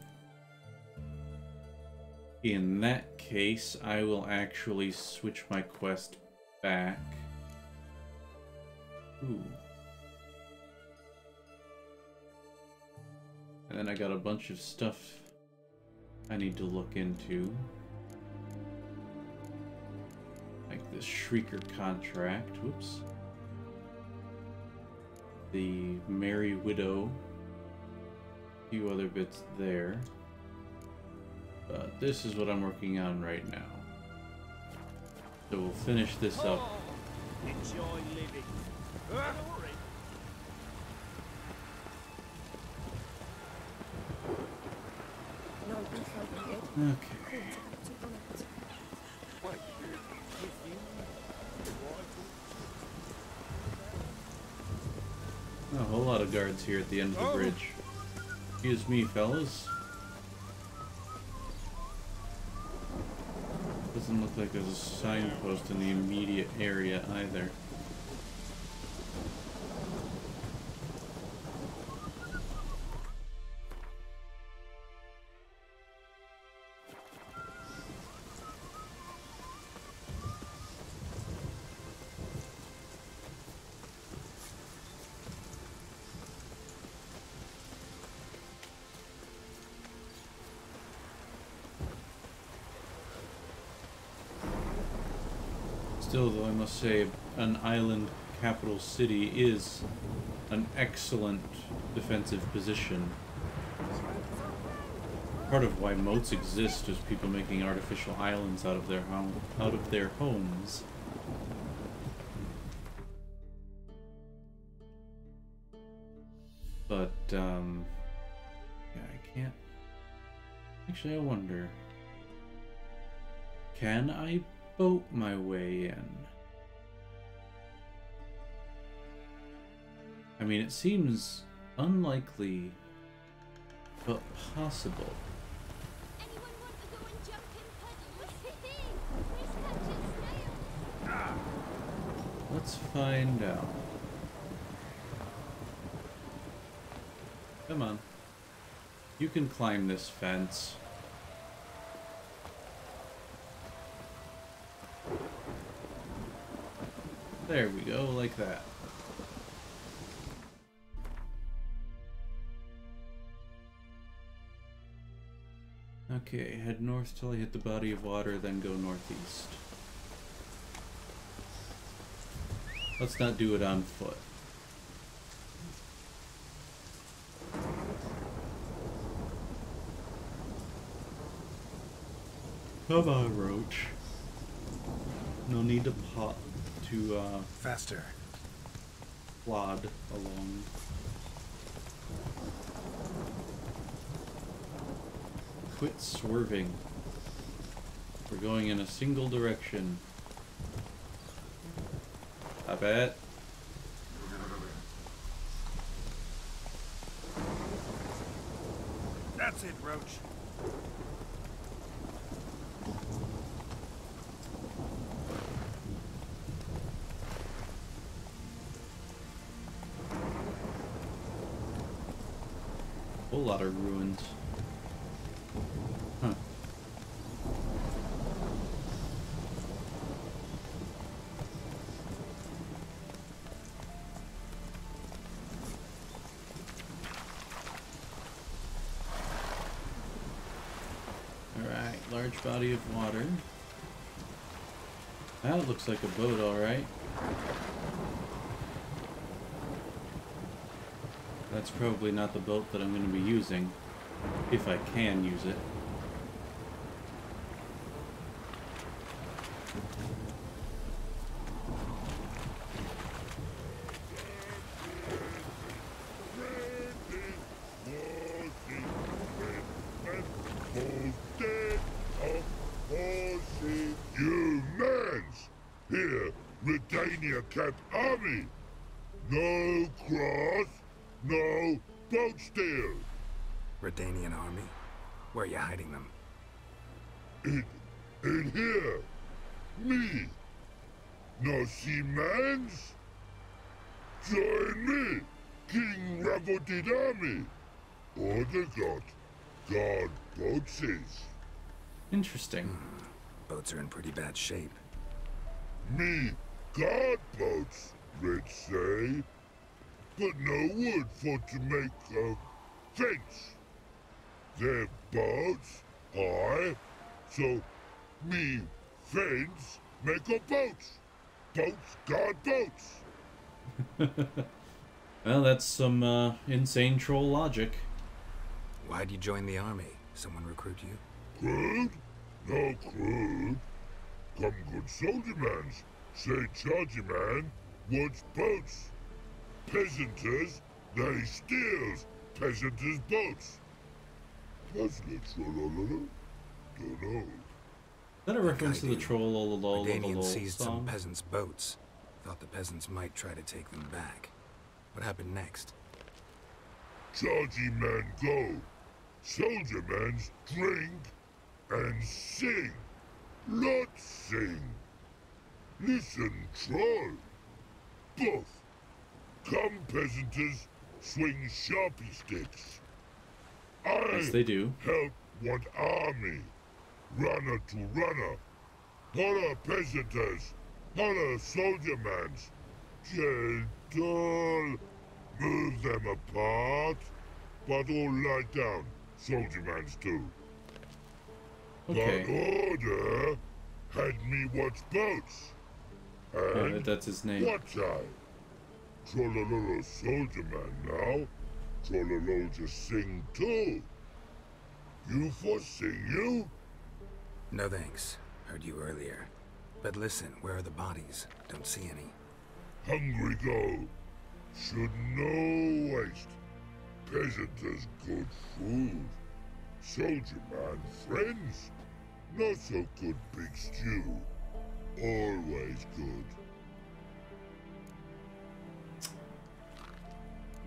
In that case, I will actually switch my quest back. Ooh. And then I got a bunch of stuff I need to look into. Like this Shrieker contract. Whoops. The Merry Widow. Few other bits there. But this is what I'm working on right now. So we'll finish this up. Oh, enjoy living. Okay. A whole lot of guards here at the end of the oh. bridge. Excuse me, fellas. Doesn't look like there's a signpost in the immediate area either. I must say, an island capital city is an excellent defensive position. Part of why moats exist is people making artificial islands out of their home, out of their homes. But um, yeah, I can't. Actually, I wonder. Can I boat my way in? Mean, it seems unlikely, but possible. Let's find out. Come on. You can climb this fence. There we go, like that. Okay, head north till I hit the body of water, then go northeast. Let's not do it on foot. Come on, Roach. No need to pot to uh Faster. plod along. Quit swerving. We're going in a single direction. I bet. That's it, Roach. Large body of water. That looks like a boat, alright. That's probably not the boat that I'm going to be using, if I can use it. Humans! Here, Redania Camp Army! No cross, no boat steal! Redanian army? Where are you hiding them? In, in here! Me! No see mans? Join me, King Ravodid army! Order God, God boatses! Interesting. Boats are in pretty bad shape. Me, God boats, Red say. But no wood for to make a fence. Their boats, I, so me fence make a boats. Boats, God boats. Well, that's some uh, insane troll logic. Why'd you join the army? Someone recruit you? Crude? No crude. Come good soldier mans. Say chargy man wants boats. Peasanters, they steals peasanters' boats. Puzzler trollololo? Dunno. Is that a reference to the Trololo Redanians seized some peasants' boats. Thought the peasants might try to take them back. What happened next? Chargy man go. Soldier mans drink and sing. Lot sing. Listen, troll. Both. Come, peasanters, swing sharpie sticks. I Yes, they do. help one army. Runner to runner. Holla, peasanters. Holla, soldier mans. Gentle. Move them apart. But all lie down. Soldier mans too. Okay. But order had me watch boats. Uh, And that's his name. Watch I. Trollololo soldier man now. Trollolo just sing too. You for sing you? No thanks. Heard you earlier. But listen, where are the bodies? Don't see any. Hungry go. Should no waste. Peasanters good food. Soldier man friends. Not so good big stew. Always good.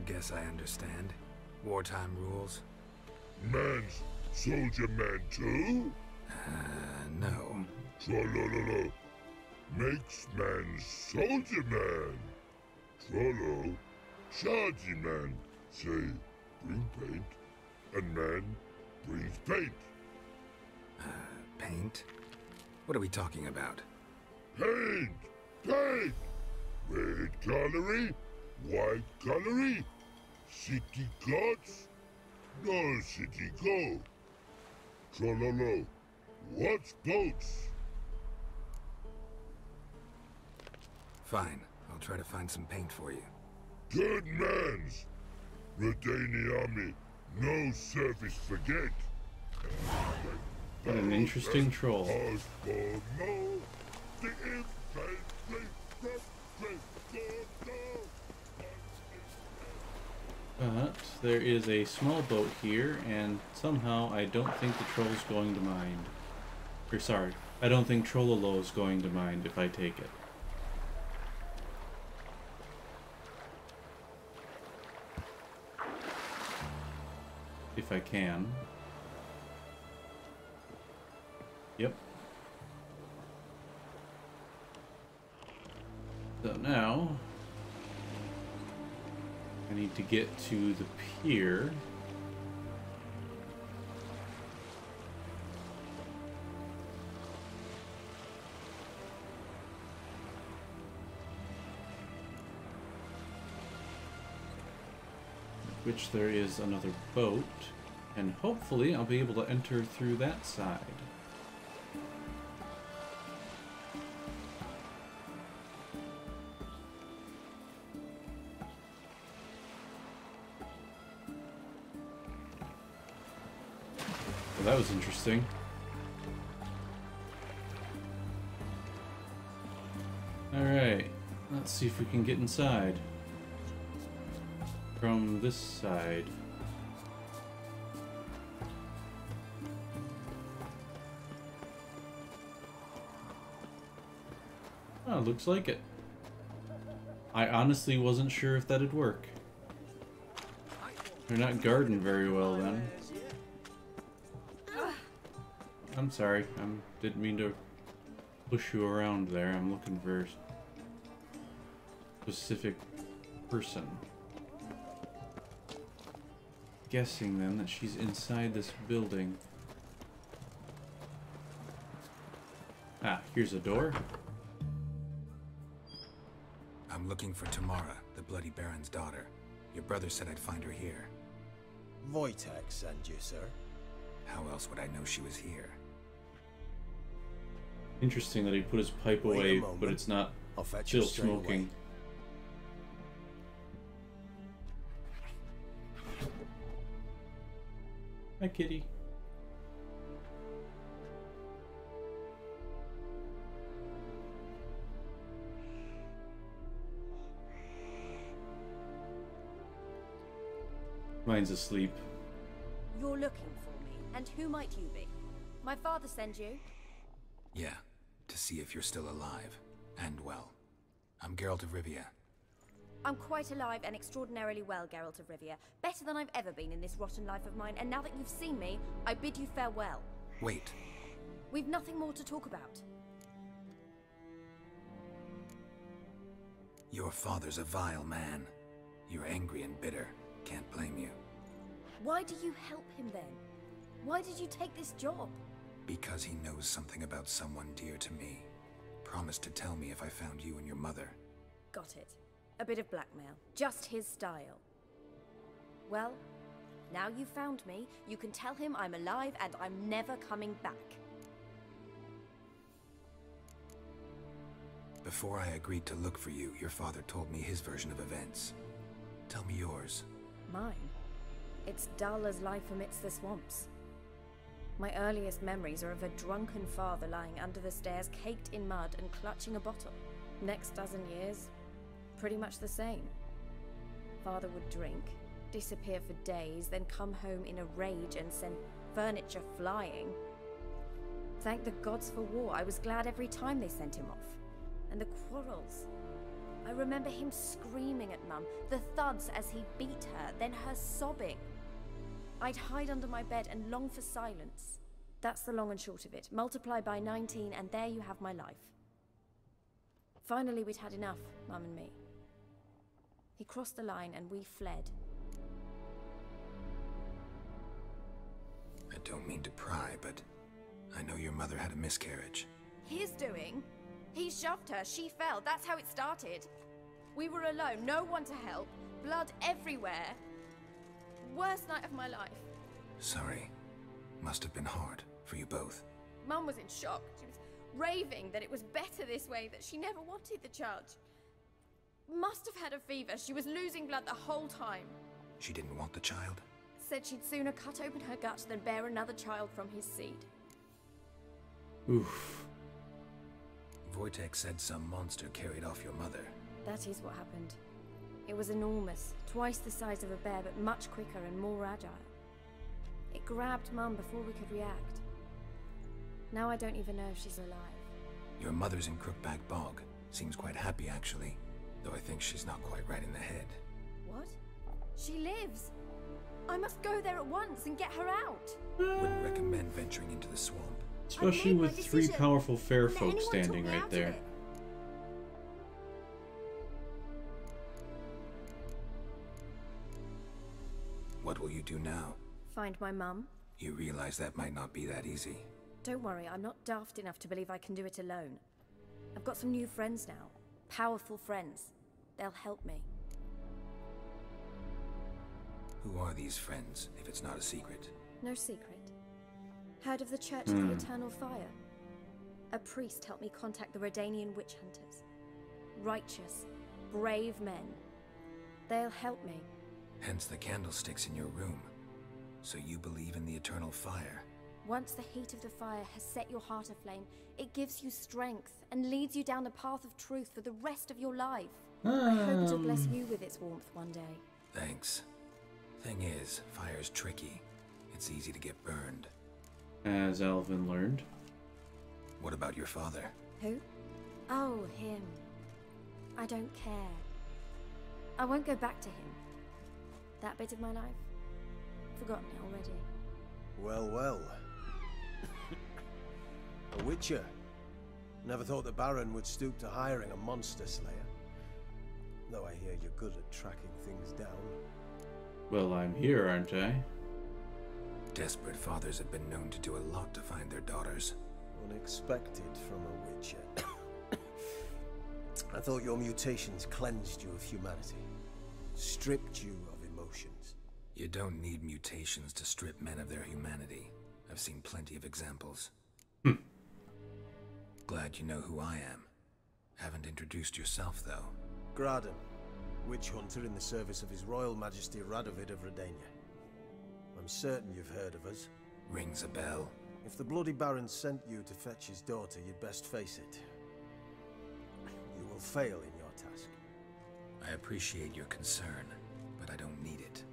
Guess I understand. Wartime rules? Man's soldier man too? Uh, no. Trollololo. Makes man soldier man. Trollo. Chargy man. Say, bring paint. And man brings paint. Uh, paint? What are we talking about? Paint! Paint! Red colory, white colory, city gods, no city go. Trollolo, what's boats? Fine. I'll try to find some paint for you. Good mans! Redani army, no service forget. What an interesting troll. As for no, the infantry from But there is a small boat here, and somehow I don't think the troll's going to mind. Or sorry, I don't think Trollolo is going to mind if I take it. If I can. Yep. So now, I need to get to the pier. Which there is another boat, and hopefully I'll be able to enter through that side. Well, that was interesting. Alright, let's see if we can get inside. From this side. Looks like it. I honestly wasn't sure if that'd work. They're not guarding very well then. I'm sorry. I didn't mean to push you around there. I'm looking for a specific person. Guessing then that she's inside this building. Ah, here's a door. Looking for Tamara, the Bloody Baron's daughter. Your brother said I'd find her here. Wojtek sent you, sir. How else would I know she was here? Interesting that he put his pipe Wait away, but it's not I'll fetch still her straight away. smoking. Hi, kitty. Mine's asleep. You're looking for me, and who might you be? My father send you? Yeah, to see if you're still alive. And well. I'm Geralt of Rivia. I'm quite alive and extraordinarily well, Geralt of Rivia. Better than I've ever been in this rotten life of mine, and now that you've seen me, I bid you farewell. Wait, We've nothing more to talk about. your father's a vile man. You're angry and bitter. Can't blame you. Why do you help him then? Why did you take this job? Because he knows something about someone dear to me. Promised to tell me if I found you and your mother. Got it. A bit of blackmail. Just his style. Well, now you've found me, you can tell him I'm alive and I'm never coming back. Before I agreed to look for you, your father told me his version of events. Tell me yours. Mine? It's dull as life amidst the swamps. My earliest memories are of a drunken father lying under the stairs, caked in mud and clutching a bottle. Next dozen years, pretty much the same. Father would drink, disappear for days, then come home in a rage and send furniture flying. Thank the gods for war. I was glad every time they sent him off. And the quarrels. I remember him screaming at Mum, the thuds as he beat her, then her sobbing. I'd hide under my bed and long for silence. That's the long and short of it. Multiply by 19, and there you have my life. Finally, we'd had enough, Mum and me. He crossed the line and we fled. I don't mean to pry, but I know your mother had a miscarriage. His doing? He shoved her, she fell, that's how it started. We were alone, no one to help, blood everywhere. Worst night of my life. Sorry. Must have been hard for you both. Mum was in shock. She was raving that it was better this way, that she never wanted the child. Must have had a fever. She was losing blood the whole time. She didn't want the child? Said she'd sooner cut open her gut than bear another child from his seed. Oof. Wojtek said some monster carried off your mother. That is what happened. It was enormous, twice the size of a bear, but much quicker and more agile. It grabbed Mum before we could react. Now I don't even know if she's alive. Your mother's in Crookback Bog. Seems quite happy, actually. Though I think she's not quite right in the head. What? She lives! I must go there at once and get her out! Wouldn't recommend venturing into the swamp. Especially with three decision. powerful fair folk standing right there. it. You do now? Find my mum? You realize that might not be that easy. Don't worry, I'm not daft enough to believe I can do it alone. I've got some new friends now. Powerful friends. They'll help me. Who are these friends, if it's not a secret? No secret. Heard of the Church of Hmm. the Eternal Fire? A priest helped me contact the Redanian witch hunters. Righteous, brave men. They'll help me. Hence the candlesticks in your room. So you believe in the eternal fire? Once the heat of the fire has set your heart aflame, it gives you strength and leads you down the path of truth for the rest of your life. I hope to bless Um. you with its warmth one day. Thanks. Thing is, fire's tricky. It's easy to get burned. As Alvin learned. What about your father? Who? Oh, him. I don't care. I won't go back to him. That bit of my life? Forgotten it already. Well, well. a witcher. Never thought the Baron would stoop to hiring a monster slayer. Though I hear you're good at tracking things down. Well, I'm here, aren't I? Desperate fathers have been known to do a lot to find their daughters. Unexpected from a witcher. I thought your mutations cleansed you of humanity, stripped you of emotions. You don't need mutations to strip men of their humanity. I've seen plenty of examples. Hmm. Glad you know who I am. Haven't introduced yourself, though. Graden, witch hunter in the service of His Royal Majesty Radovid of Redania. I'm certain you've heard of us. Rings a bell. If the Bloody Baron sent you to fetch his daughter, you'd best face it. You will fail in your task. I appreciate your concern, but I don't need it.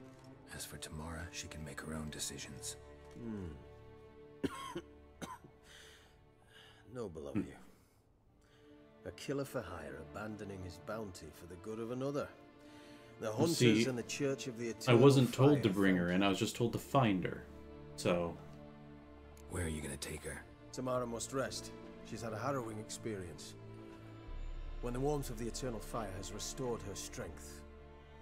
As for Tamara, she can make her own decisions. Hmm. Noble of you. A killer for hire abandoning his bounty for the good of another. The hunters see, and the Church of the Eternal I wasn't told to bring her in, I was just told to find her. So, Where are you gonna take her? Tamara must rest. She's had a harrowing experience. When the warmth of the Eternal Fire has restored her strength,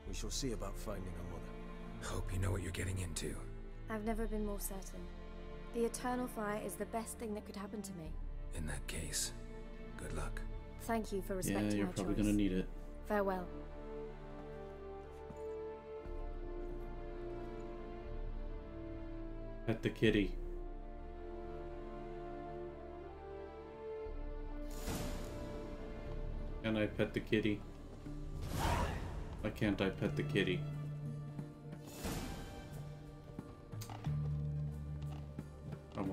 we shall see about finding her mother. Hope you know what you're getting into. I've never been more certain. The Eternal Fire is the best thing that could happen to me. In that case, good luck. Thank you for respecting yeah, respecting you're my probably gonna need it. Farewell. Pet the kitty. Can I pet the kitty? Why can't I pet the kitty?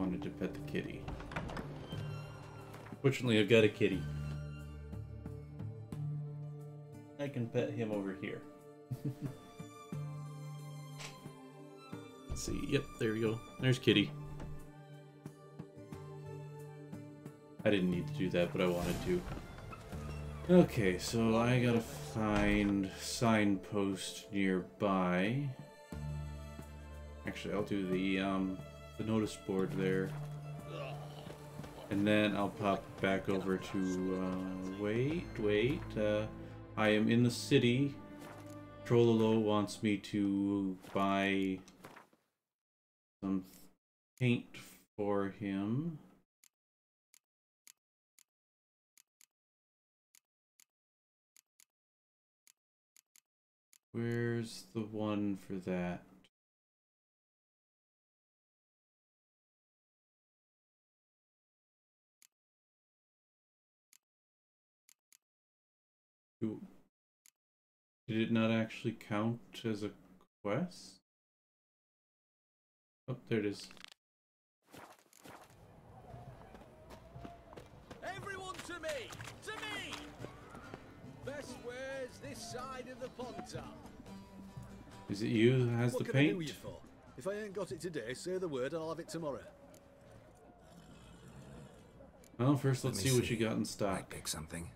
Wanted to pet the kitty. Fortunately, I've got a kitty. I can pet him over here. Let's see. Yep, there we go. There's Kitty. I didn't need to do that, but I wanted to. Okay, so I gotta find signpost nearby. Actually, I'll do the um the notice board there, and then I'll pop back over to. Uh, wait, wait. Uh, I am in the city. Trololo wants me to buy some paint for him. Where's the one for that? Do- Did it not actually count as a quest? Oh, there it is. Everyone to me! To me! Best wares this side of the Pontar. Is it you who has what the can I do paint? you for? If I ain't got it today, say the word and I'll have it tomorrow. Well, first let's Let me see what you got in stock. Might pick something.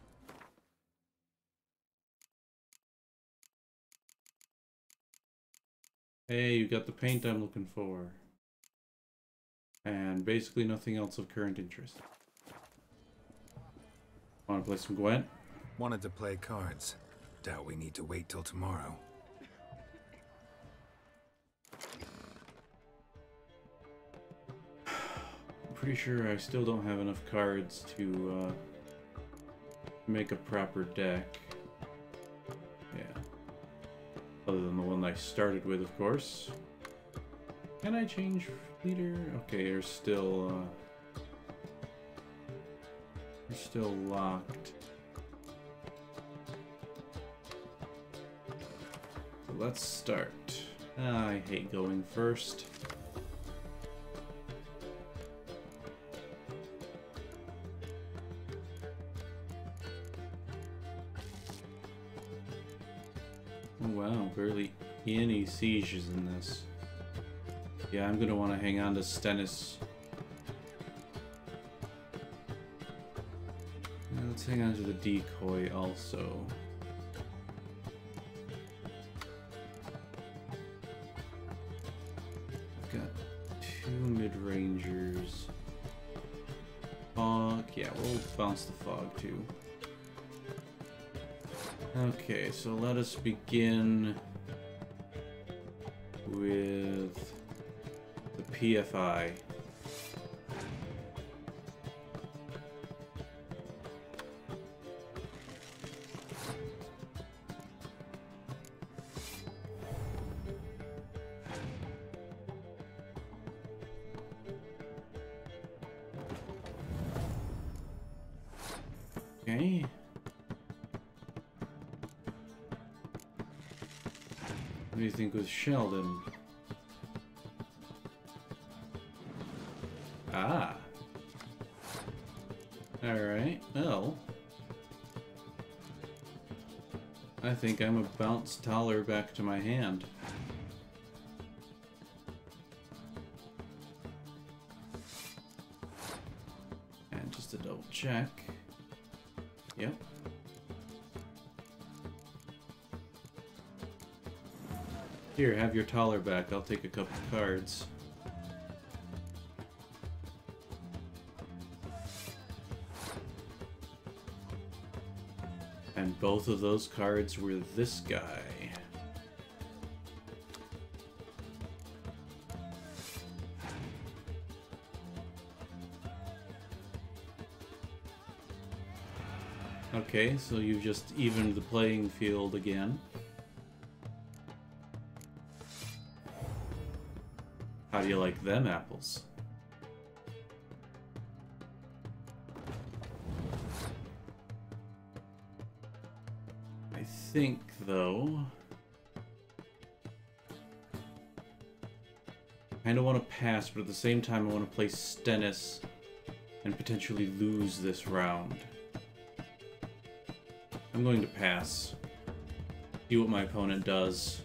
Hey, you got the paint I'm looking for. And basically nothing else of current interest. Want to play some Gwent? Wanted to play cards. Doubt we need to wait till tomorrow. I'm pretty sure I still don't have enough cards to uh, make a proper deck. Other than the one I started with, of course. Can I change leader? Okay, you're still, uh... You're still locked. So let's start. Ah, I hate going first. Any seizures in this. Yeah, I'm gonna want to hang on to Stennis. Yeah, let's hang on to the decoy also. I've got two mid-rangers. Fog, yeah, we'll bounce the fog too. Okay, so let us begin PFI. Taller back to my hand. And just to double check. Yep. Here, have your Thaler back. I'll take a couple cards. Both of those cards were this guy. Okay, so you've just evened the playing field again. How do you like them apples? Think, though... I kinda want to pass, but at the same time I want to play Stennis and potentially lose this round. I'm going to pass. See what my opponent does.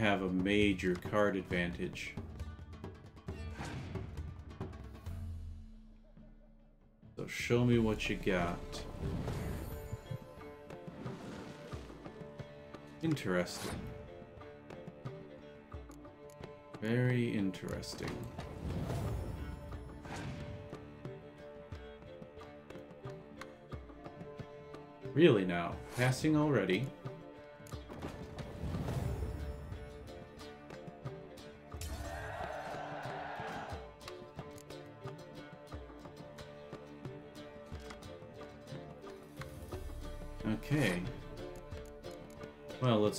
Have a major card advantage. So show me what you got. Interesting. Very interesting. Really now? Passing already?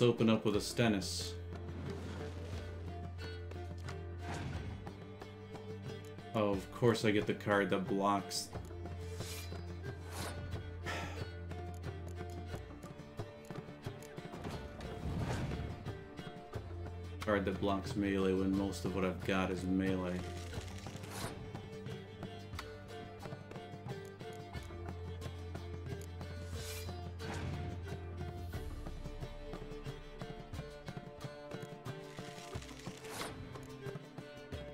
Open up with a Stennis. Oh, of course I get the card that blocks. Card that blocks melee when most of what I've got is melee.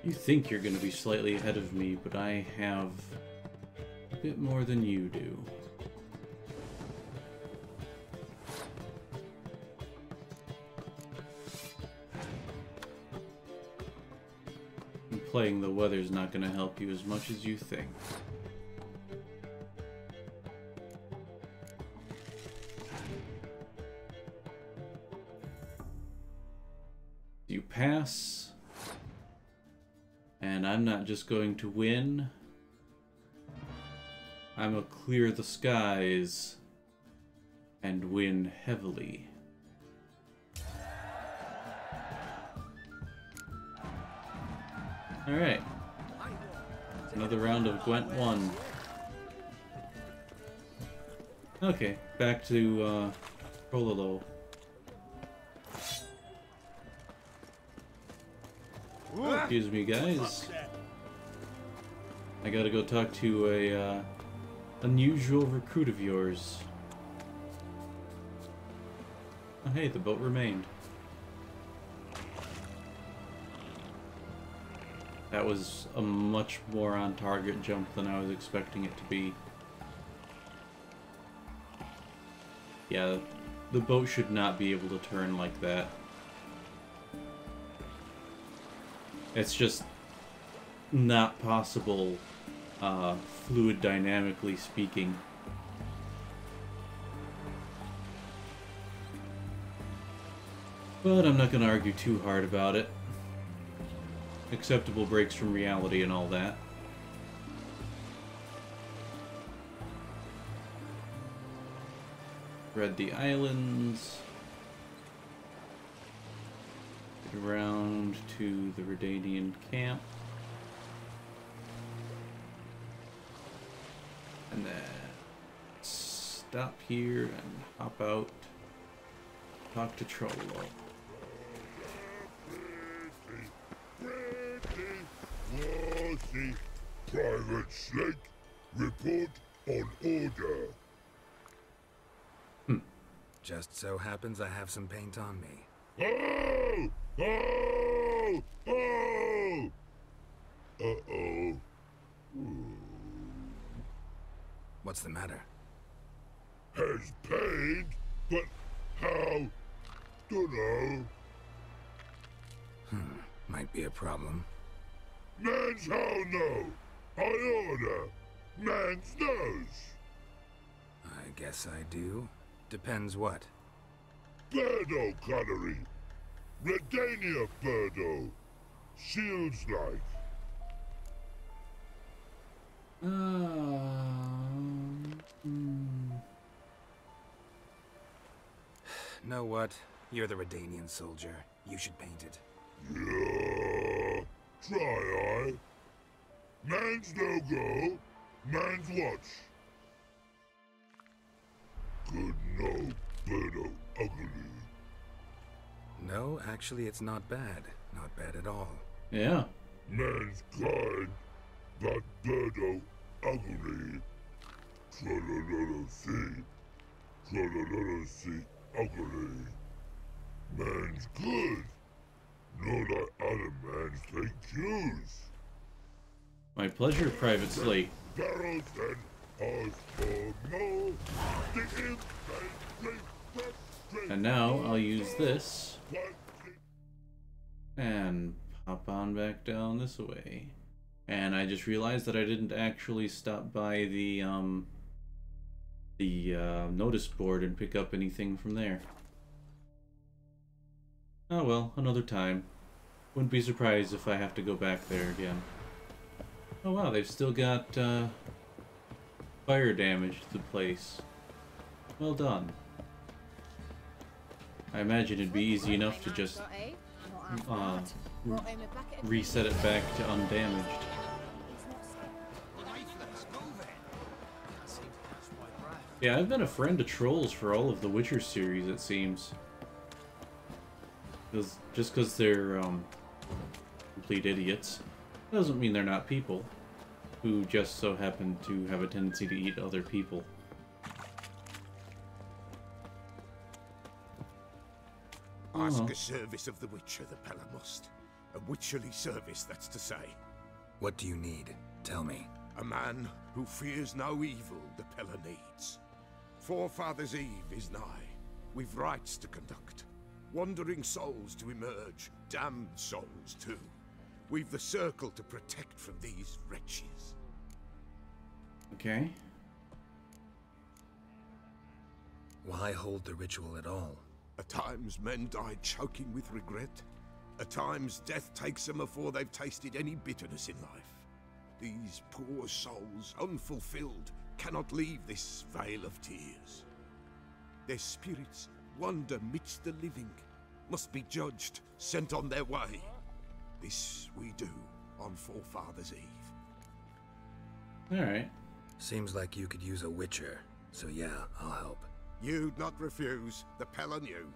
You think you're going to be slightly ahead of me, but I have a bit more than you do. Playing the weather's not going to help you as much as you think. Just going to win. I'm going to clear the skies and win heavily. Alright. Another round of Gwent 1. Okay, back to uh, Trololo. Excuse me, guys. I gotta go talk to a uh, unusual recruit of yours. Oh, hey, the boat remained. That was a much more on target jump than I was expecting it to be. Yeah, the boat should not be able to turn like that. It's just not possible, uh, fluid dynamically speaking. But I'm not going to argue too hard about it. Acceptable breaks from reality and all that. Read the islands. Get around to the Redanian camp. And then stop here and hop out. Talk to Trollo. Private Slate, report on order. Hmm. Just so happens I have some paint on me. Oh! Oh! Oh! Uh-oh. What's the matter? Has paid, but how? Dunno. Hmm, might be a problem. Man's how no. I order. Man's knows. I guess I do. Depends what. Birdo Connery. Redania Birdo. Shields like. Um, hmm. Know what? You're the Redanian soldier. You should paint it. Yeah. Try I. Man's no go. Man's watch. Good no, Birdo ugly. No, actually, it's not bad. Not bad at all. Yeah. Man's kind, but Birdo ugly. Trololo see. Ugly. Man's good. Like other man's take cues. My pleasure, Private Slate. Barrels and for no. And now I'll use this and pop on back down this way. And I just realized that I didn't actually stop by the um the uh, notice board and pick up anything from there. Oh well, another time. Wouldn't be surprised if I have to go back there again. Oh wow, they've still got uh, fire damage to the place. Well done. I imagine it'd be easy enough to just uh, reset it back to undamaged. Yeah, I've been a friend to trolls for all of the Witcher series, it seems. Cause, just because they're um, complete idiots doesn't mean they're not people who just so happen to have a tendency to eat other people. Ask Oh. a service of the Witcher, the Peller must. A witcherly service, that's to say. What do you need? Tell me. A man who fears no evil the Peller needs. Forefathers' Eve is nigh. We've rites to conduct. Wandering souls to emerge. Damned souls, too. We've the circle to protect from these wretches. Okay. Why hold the ritual at all? At times, men die choking with regret. At times, death takes them before they've tasted any bitterness in life. These poor souls, unfulfilled, cannot leave this vale of tears. Their spirits wander midst the living, must be judged, sent on their way. This we do on Forefathers' Eve. Alright. Seems like you could use a witcher, so yeah, I'll help. You'd not refuse, the Peller knew.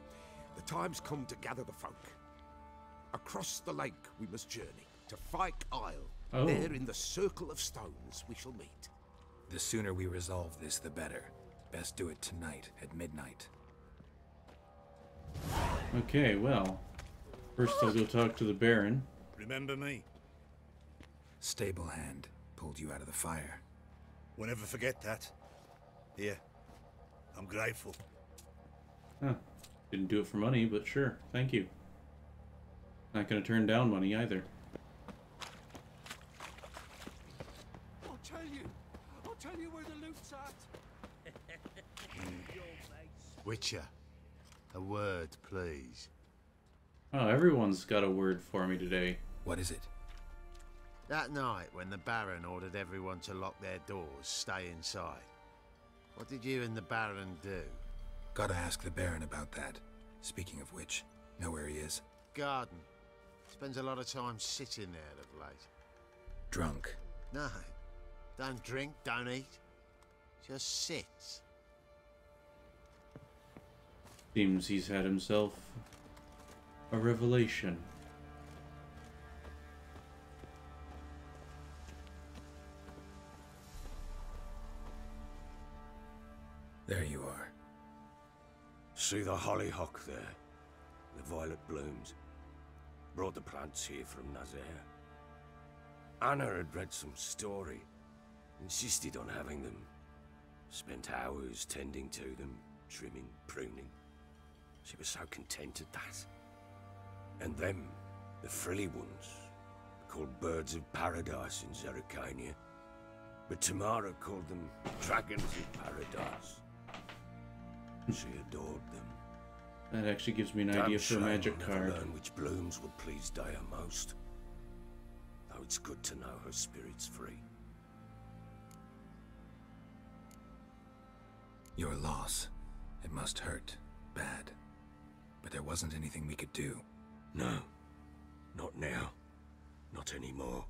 The time's come to gather the folk. Across the lake we must journey, to Fyke Isle. Oh. There in the circle of stones we shall meet. The sooner we resolve this, the better. Best do it tonight at midnight. Okay, well. First I'll go talk to the Baron. Remember me? Stable hand pulled you out of the fire. We'll never forget that. Here. I'm grateful. Huh. Didn't do it for money, but sure. Thank you. Not gonna turn down money either. I'll tell you. I'll tell you where the loot's at. Witcher, a word, please. Oh, everyone's got a word for me today. What is it? That night when the Baron ordered everyone to lock their doors, stay inside. What did you and the Baron do? Gotta ask the Baron about that. Speaking of which, know where he is? Garden. Spends a lot of time sitting there of late. Drunk. No. Don't drink, don't eat. Just sits. Seems he's had himself a revelation. There you are. See the hollyhock there? The violet blooms. Brought the plants here from Nazair. Anna had read some story. Insisted on having them. Spent hours tending to them, trimming, pruning. She was so content at that. And them, the frilly ones, called birds of paradise in Zerrikania. But Tamara called them dragons of paradise. She adored them. That actually gives me an Damn idea for a shame magic I'll never card. learn which blooms would please Dea most. Though it's good to know her spirit's free. Your loss. It must hurt. Bad. But there wasn't anything we could do. No. Not now. Not anymore.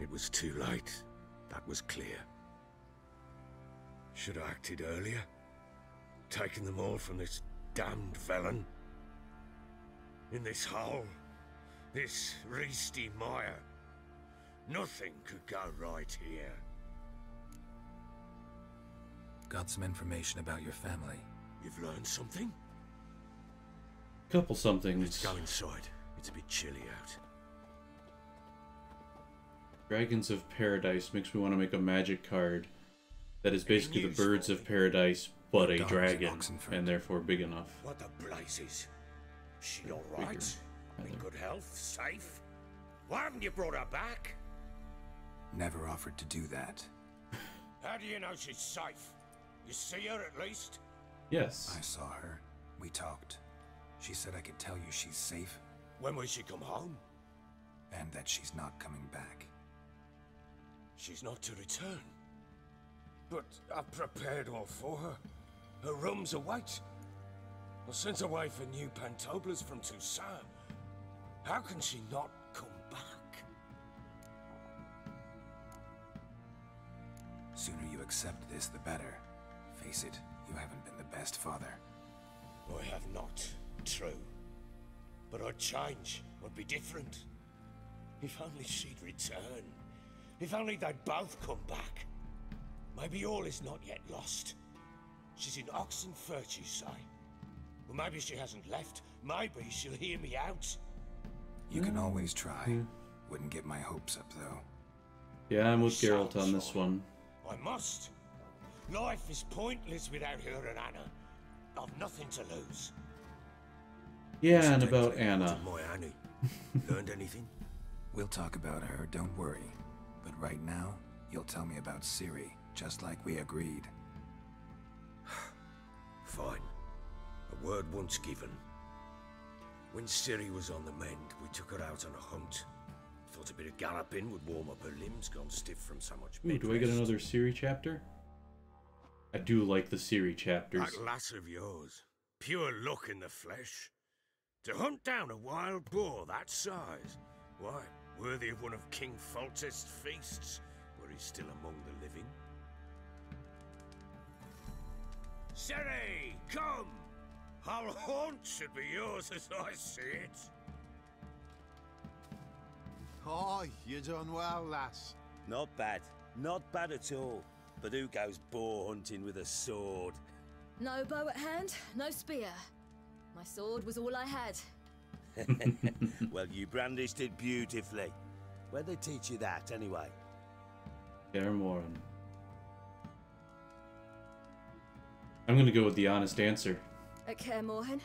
It was too late. That was clear. Should have acted earlier. Taken them all from this damned felon. In this hole. This reesty mire. Nothing could go right here. Got some information about your family. You've learned something? Couple somethings. Let's go inside. It's a bit chilly out. Dragons of Paradise makes me want to make a magic card that is basically the Birds of Paradise, but a dragon, and therefore big enough. What the blazes? She all Bigger, right? In good health? Safe? Why haven't you brought her back? Never offered to do that. How do you know she's safe? You see her at least? Yes. I saw her. We talked. She said I could tell you she's safe When will she come home? and that she's not coming back. She's not to return. But I've prepared all for her. Her rooms await. I sent away for new pantofles from Toussaint. How can she not come back? Sooner you accept this, the better. Face it, you haven't been the best father. I have not, true. But I'd change, I'd be different. If only she'd return. If only they'd both come back. Maybe all is not yet lost. She's in Oxenfurt, you say? Well, maybe she hasn't left. Maybe she'll hear me out. You can always try. Wouldn't get my hopes up, though. Yeah, I'm with Geralt on this one. I must. Life is pointless without her and Anna. I've nothing to lose. Yeah, and about Anna. My Learned anything? We'll talk about her, don't worry. But right now, you'll tell me about Ciri, just like we agreed. Fine. A word once given. When Ciri was on the mend, we took her out on a hunt. Thought a bit of galloping would warm up her limbs, gone stiff from so much Ooh, do I get another Ciri chapter? I do like the Ciri chapters. That lass of yours. Pure luck in the flesh. To hunt down a wild boar that size. Why, worthy of one of King Foltest's feasts, were he still among the living. Ciri, come! Our haunt should be yours as I see it. Oh, Aye, you're done well, lass. Not bad. Not bad at all. But who goes boar hunting with a sword? No bow at hand, no spear. My sword was all I had. well, you brandished it beautifully. Where'd they teach you that, anyway? Kaer Morhen. I'm gonna go with the honest answer. At Kaer Morhen?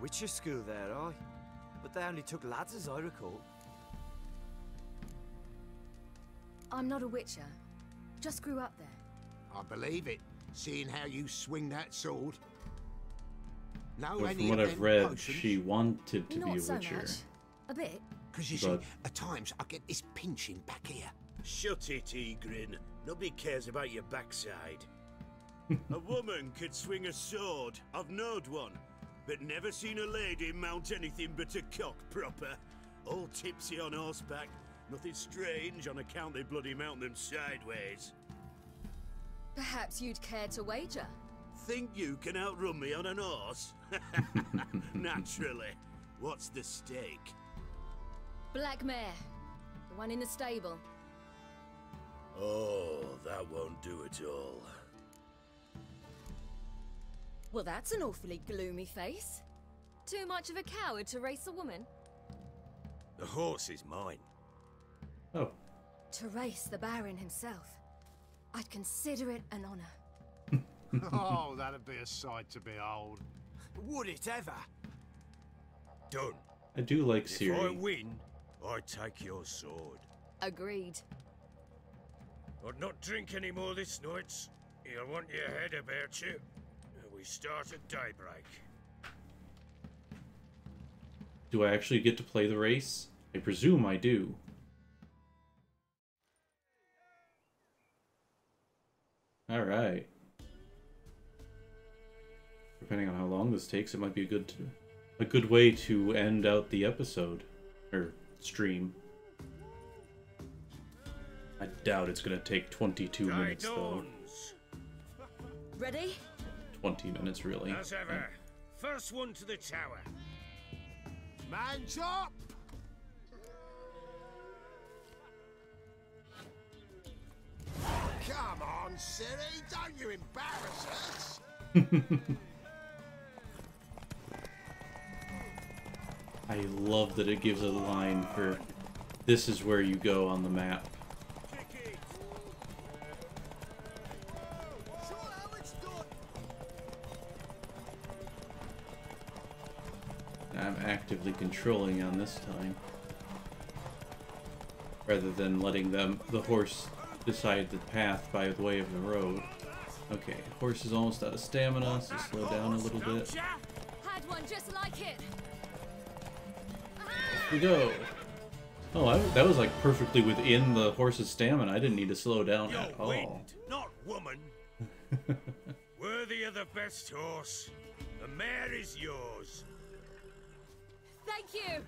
Witcher school there, aye. But they only took lads as I recall. I'm not a witcher. Just grew up there. I believe it, seeing how you swing that sword. No, But from what I've read, potions? she wanted to not be a so witcher. much. A bit. Because you But- see, at times I get this pinching back here. Shut it, Egrin. Nobody cares about your backside. a woman could swing a sword. I've knowed one. But never seen a lady mount anything but a cock proper. All tipsy on horseback. Nothing strange on account they bloody mount them sideways. Perhaps you'd care to wager. Think you can outrun me on an horse? Naturally. What's the stake? Black mare. The one in the stable. Oh, that won't do at all. Well, that's an awfully gloomy face. Too much of a coward to race a woman? The horse is mine. Oh. To race the Baron himself. I'd consider it an honor. oh, that'd be a sight to behold. Would it ever? Done. I do like Ciri. If I win, I take your sword. Agreed. I'd not drink any more this night. You'll want your head about you. We start at daybreak. Do I actually get to play the race? I presume I do. Alright. Depending on how long this takes, it might be a good a good way to end out the episode or stream. I doubt it's gonna take 22 Day minutes though. Ready? 20 minutes really. As ever, first one to the tower. Man chop! Come on, Ciri, don't you embarrass us! I love that it gives a line for this is where you go on the map. I'm actively controlling on this time. Rather than letting them the horse decide the path by the way of the road. Okay, horse is almost out of stamina, so slow down a little bit. Had one just like it. We go. Oh, I, that was like perfectly within the horse's stamina. I didn't need to slow down Your at all. wind, not woman. Worthy of the best horse. The mare is yours. Thank you.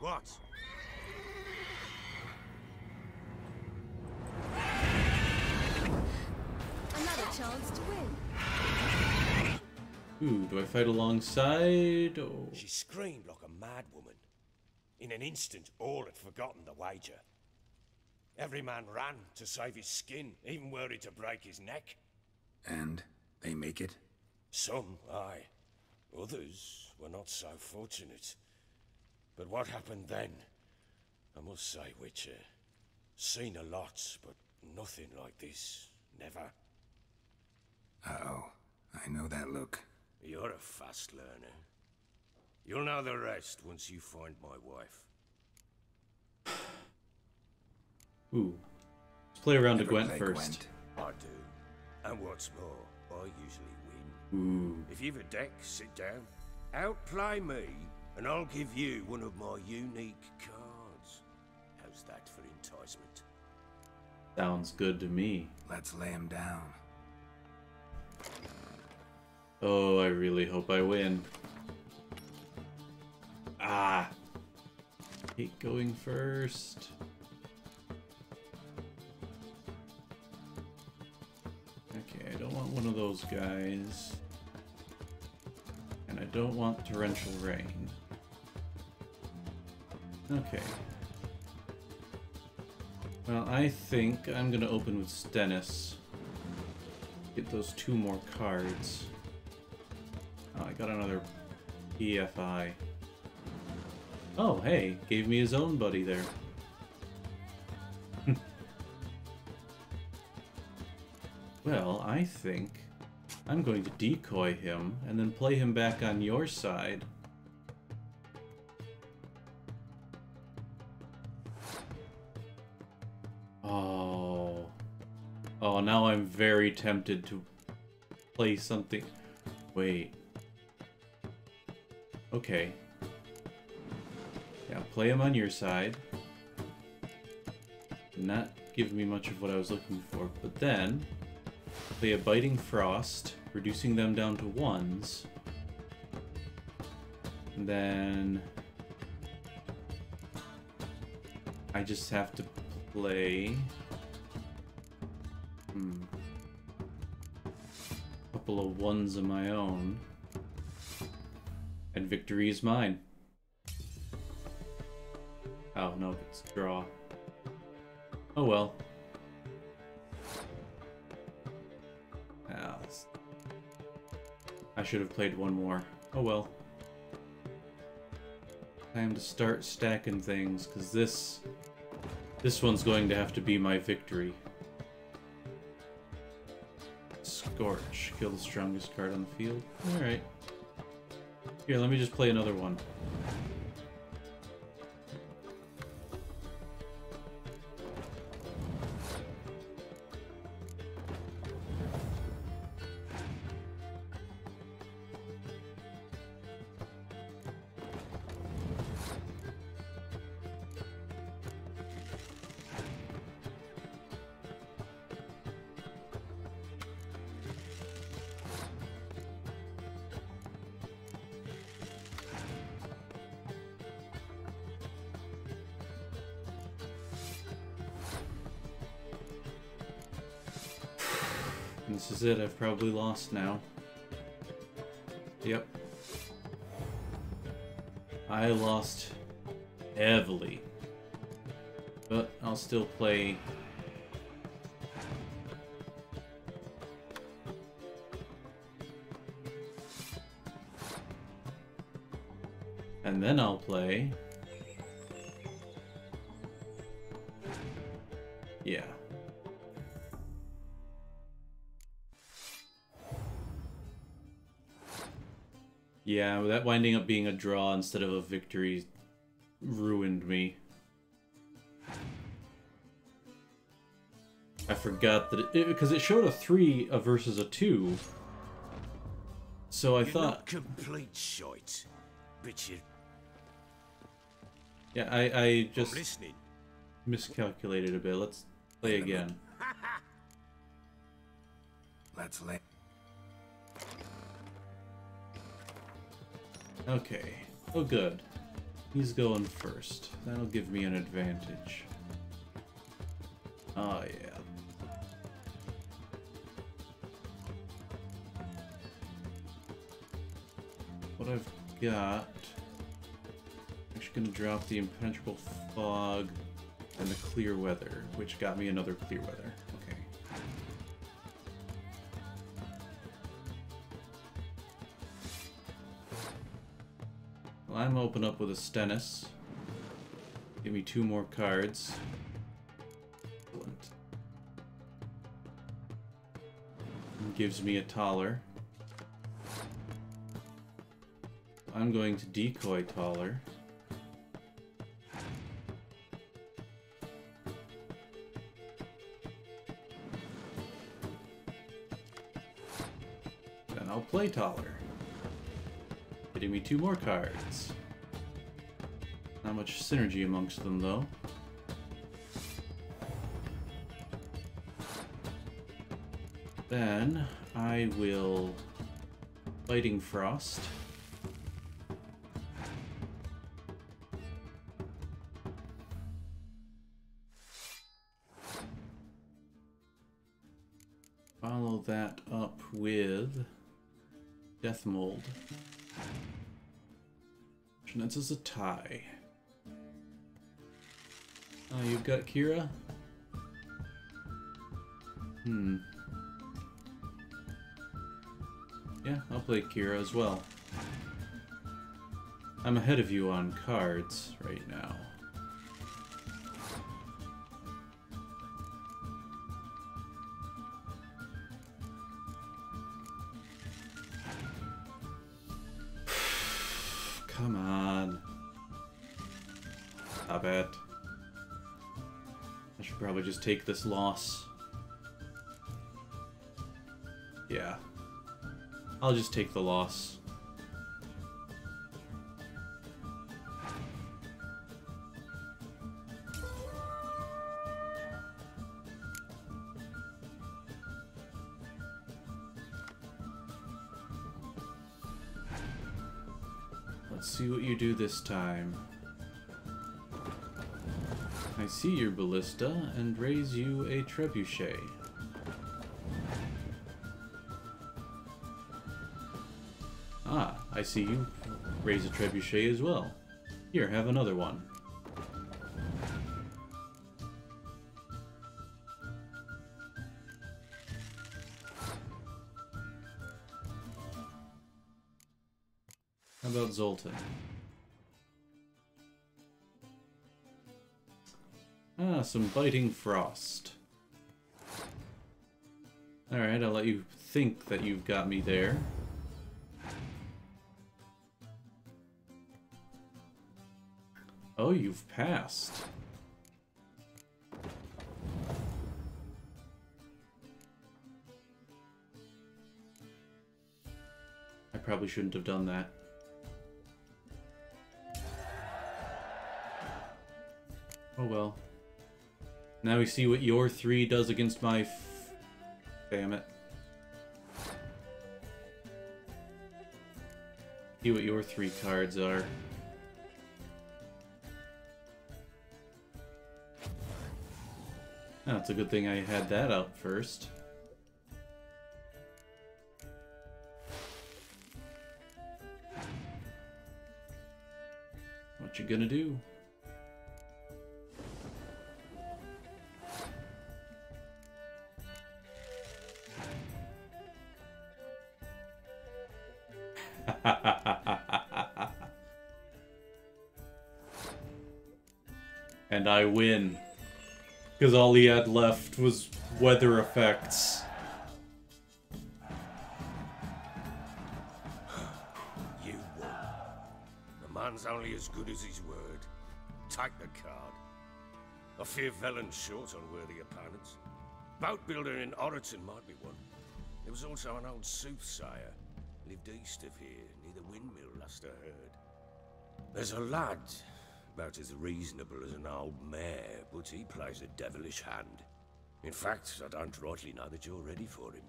What? Another chance to win. Ooh, do I fight alongside? Or... She screamed like a mad woman. In an instant, all had forgotten the wager. Every man ran to save his skin, even worried to break his neck. And they make it? Some, aye. Others were not so fortunate. But what happened then? I must say, Witcher, seen a lot, but nothing like this. Never. Uh-oh. I know that look. You're a fast learner. You'll know the rest once you find my wife. Ooh. Let's play around to Never Gwent play first. I do. And what's more, I usually win. Ooh. If you've a deck, sit down. Outplay me, and I'll give you one of my unique cards. How's that for enticement? Sounds good to me. Let's lay him down. Oh, I really hope I win. Ah. Hate going first. Okay, I don't want one of those guys. And I don't want torrential rain. Okay. Well, I think I'm gonna open with Stennis. Get those two more cards. I got another EFI. Oh, hey, gave me his own buddy there. well, I think I'm going to decoy him and then play him back on your side. Oh. Oh, now I'm very tempted to play something. Wait. Okay. Yeah, play him on your side. Did not give me much of what I was looking for, but then play a Biting Frost, reducing them down to ones. And then I just have to play hmm, a couple of ones of my own. And victory is mine. Oh, no, it's a draw. Oh well. Ah, I should have played one more. Oh well. Time to start stacking things, because this... This one's going to have to be my victory. Scorch. Kill the strongest card on the field. Alright. Here, let me just play another one. Probably lost now. Yep. I lost heavily. But I'll still play winding up being a draw instead of a victory ruined me. I forgot that it because it, showed a three versus a two. So I You're thought, complete shite, but you yeah, I I just miscalculated a bit. Let's play again. Let's lay. Okay. Oh, good. He's going first. That'll give me an advantage. Oh, yeah. What I've got... I'm actually gonna drop the impenetrable fog and the clear weather, which got me another clear weather. I'm open up with a Stennis. Give me two more cards. Excellent. Gives me a Thaler. I'm going to decoy Thaler. Then I'll play Thaler. Getting me two more cards. Not much synergy amongst them though. Then I will Biting Frost. Follow that up with Dethmold. That's as a tie. Oh, you've got Keira? Hmm. Yeah, I'll play Keira as well. I'm ahead of you on cards right now. Take this loss. Yeah. I'll just take the loss. Let's see what you do this time. I see your ballista and raise you a trebuchet. Ah, I see you raise a trebuchet as well. Here, have another one. How about Zoltan? Ah, some biting frost. Alright, I'll let you think that you've got me there. Oh, you've passed. I probably shouldn't have done that. Oh well. Now we see what your three does against my Damn it. See what your three cards are. Oh, it's a good thing I had that out first. What you gonna do? I win. Because all he had left was weather effects. You won. The man's only as good as his word. Take the card. I fear Velen's short on worthy opponents. Boat builder in Oreton might be one. There was also an old soothsayer. Lived east of here, near the windmill, last I heard. There's a lad, about as reasonable as an old mare, but he plays a devilish hand. In fact, I don't rightly know that you're ready for him.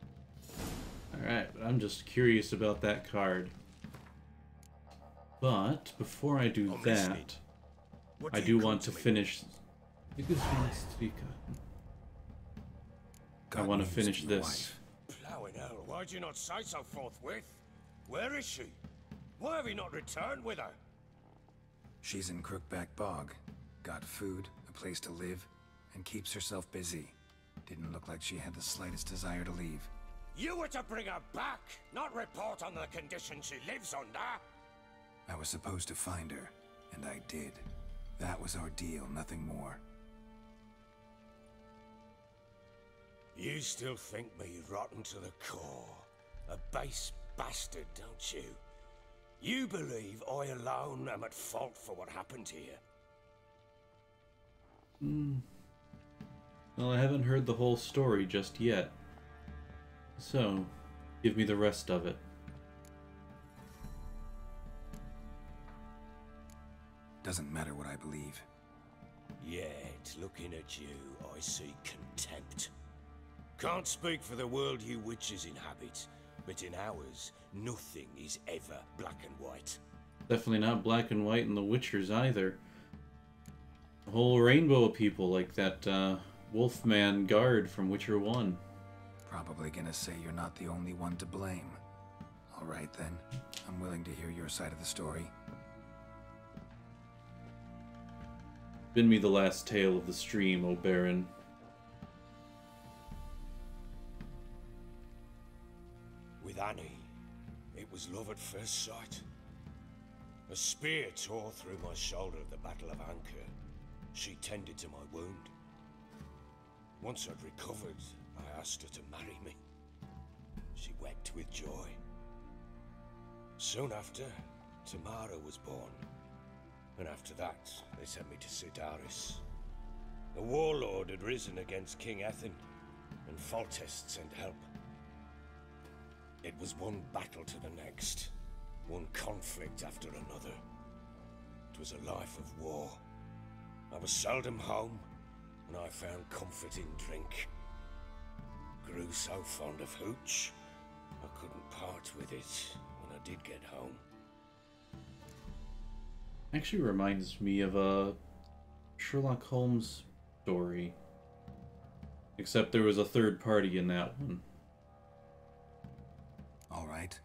Alright, I'm just curious about that card. But, before I do I'm that, listening. What I do do you come want to to me finish... Because I want to finish this. Plowing hell, why'd you not say so forthwith? Where is she? Why have you not returned with her? She's in Crookback Bog. Got food, a place to live, and keeps herself busy. Didn't look like she had the slightest desire to leave. You were to bring her back, not report on the conditions she lives under. I was supposed to find her, and I did. That was our deal, nothing more. You still think me rotten to the core. A base bastard, don't you? You believe I alone am at fault for what happened here? Hmm. Well, I haven't heard the whole story just yet. So, give me the rest of it. Doesn't matter what I believe. Yet, looking at you, I see contempt. Can't speak for the world you witches inhabit, but in ours, nothing is ever black and white. Definitely not black and white in the Witchers either. A whole rainbow of people like that uh, Wolfman guard from Witcher 1. Probably gonna say you're not the only one to blame. Alright then, I'm willing to hear your side of the story. Been me the last tale of the stream, O Baron. Annie, it was love at first sight. A spear tore through my shoulder at the Battle of Anchor. She tended to my wound. Once I'd recovered, I asked her to marry me. She wept with joy. Soon after, Tamara was born. And after that, they sent me to Cidaris. The warlord had risen against King Ethain, and Foltest sent help. It was one battle to the next, one conflict after another. It was a life of war. I was seldom home, and I found comfort in drink. Grew so fond of hooch, I couldn't part with it when I did get home. Actually reminds me of a Sherlock Holmes story. Except there was a third party in that one. Alright.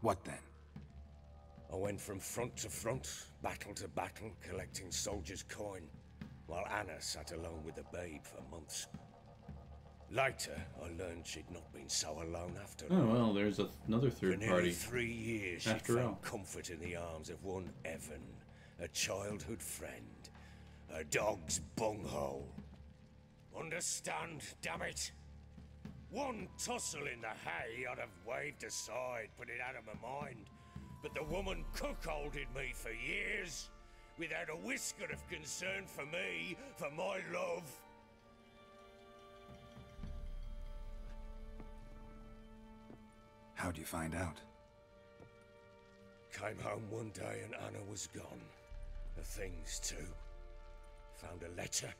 What then? I went from front to front, battle to battle, collecting soldiers' coin, while Anna sat alone with the babe for months. Later, I learned she'd not been so alone after Oh all. well, there's a, another For third nearly party. three years, she After found all. comfort in the arms of one Evan, a childhood friend, a dog's bunghole. Understand, damn it? One tussle in the hay I'd have waved aside, put it out of my mind. But the woman cuckolded me for years, without a whisker of concern for me, for my love. How'd you find out? Came home one day and Anna was gone. The things too. Found a letter.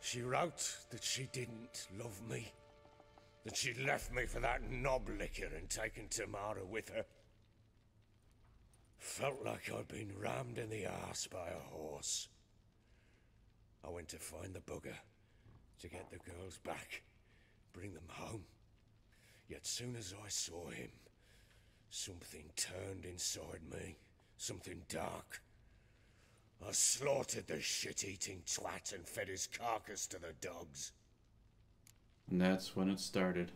She wrote that she didn't love me. That she'd left me for that knob licker and taken Tamara with her. Felt like I'd been rammed in the arse by a horse. I went to find the bugger, to get the girls back, bring them home. Yet soon as I saw him, something turned inside me, something dark. I slaughtered the shit-eating twat and fed his carcass to the dogs. And that's when it started.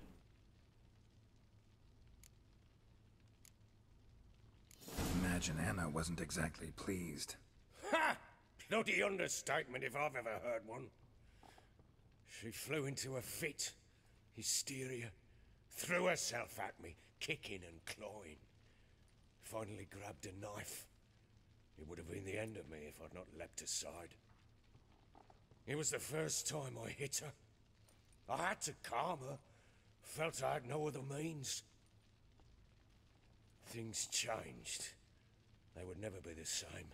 Imagine Anna wasn't exactly pleased. Ha! Bloody understatement if I've ever heard one. She flew into a fit, hysteria, threw herself at me, kicking and clawing. Finally grabbed a knife. It would have been the end of me if I'd not leapt aside. It was the first time I hit her. I had to calm her. Felt I had no other means. Things changed. They would never be the same.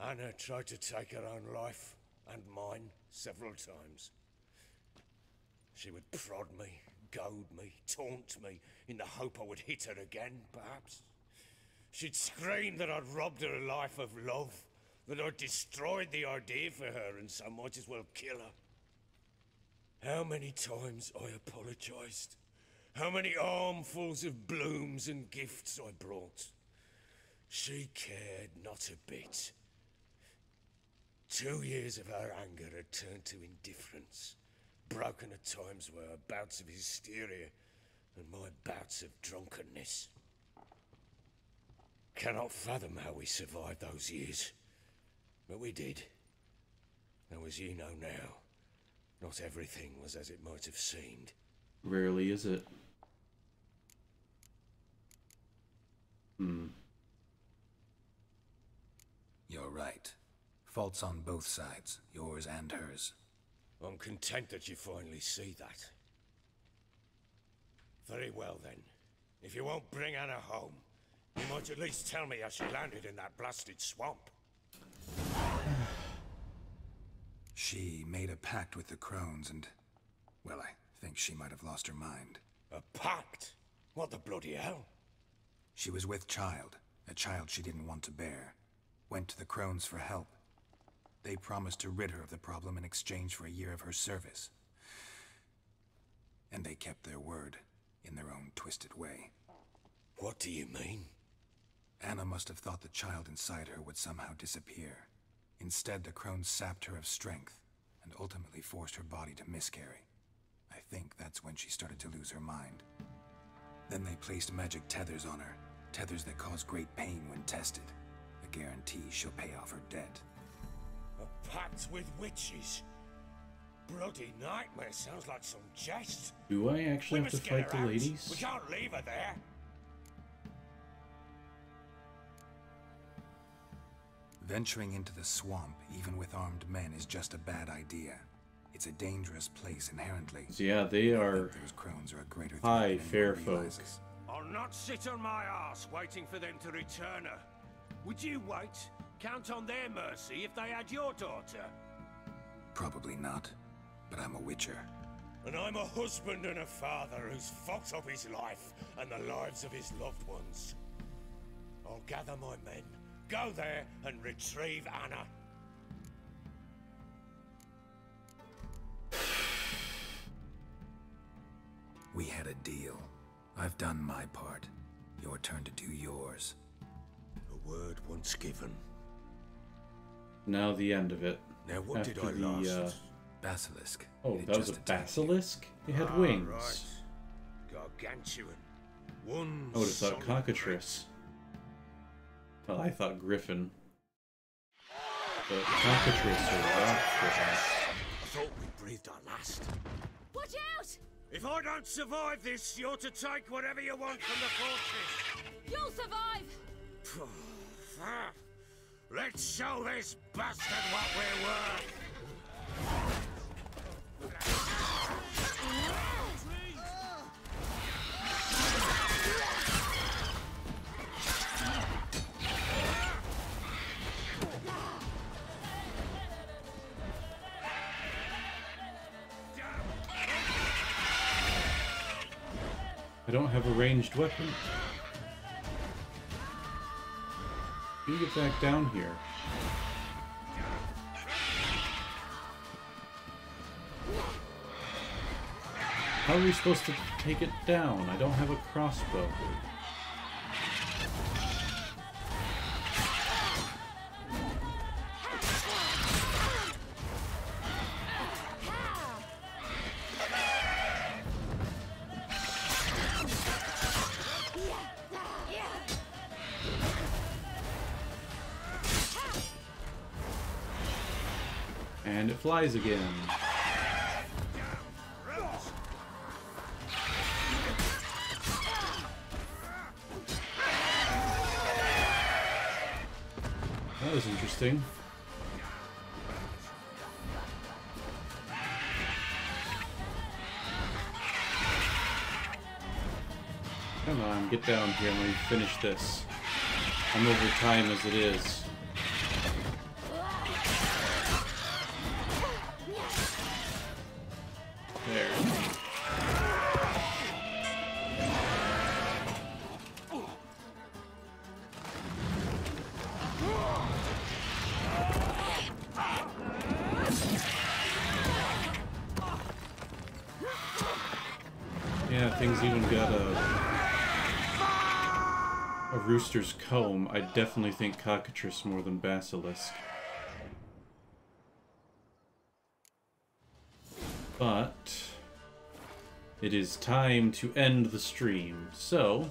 Anna tried to take her own life, and mine, several times. She would prod me, goad me, taunt me, in the hope I would hit her again, perhaps. She'd scream that I'd robbed her life of love, that I'd destroyed the idea for her, and so might as well kill her. How many times I apologized. How many armfuls of blooms and gifts I brought. She cared not a bit. Two years of her anger had turned to indifference, broken at times were her bouts of hysteria and my bouts of drunkenness. Cannot fathom how we survived those years. But we did. Though as you know now, not everything was as it might have seemed. Rarely is it. Hmm. You're right. Faults on both sides, yours and hers. I'm content that you finally see that. Very well then. If you won't bring Anna home, you might at least tell me how she landed in that blasted swamp. She made a pact with the crones and... Well, I think she might have lost her mind. A pact? What the bloody hell? She was with child, a child she didn't want to bear. Went to the crones for help. They promised to rid her of the problem in exchange for a year of her service. And they kept their word, in their own twisted way. What do you mean? Anna must have thought the child inside her would somehow disappear. Instead, the crones sapped her of strength, and ultimately forced her body to miscarry. I think that's when she started to lose her mind. Then they placed magic tethers on her, tethers that cause great pain when tested. A guarantee she'll pay off her debt. A pact with witches? Bloody nightmare sounds like some jest. Do I actually we have to must get fight the her out. ladies? We can't leave her there. Venturing into the swamp, even with armed men, is just a bad idea. It's a dangerous place inherently. So yeah, they are Those crones are a greater threat high than fair anyone folk. realizes. I'll not sit on my ass waiting for them to return her. Would you wait? Count on their mercy if they had your daughter? Probably not, but I'm a witcher. And I'm a husband and a father who's fucked up his life and the lives of his loved ones. I'll gather my men, go there and retrieve Anna. We had a deal. I've done my part. Your turn to do yours. A word once given. Now the end of it. Now what did I the, last? uh, Basilisk. Oh, It that was a just attacked basilisk? It had Ah, wings. Right. Gargantuan. One I would have thought solid cockatrice. Well, I thought griffin. But cockatrice or rock griffin. I thought we breathed our last. Watch out! If I don't survive this, you're to take whatever you want from the fortress. You'll survive! Ah. Let's show this bastard what we're worth. I don't have a ranged weapon. You get back down here. How are we supposed to take it down? I don't have a crossbow. Flies again. That was interesting. Come on, get down here and me finish this. I'm over time as it is. Definitely think cockatrice more than basilisk. But it is time to end the stream. So,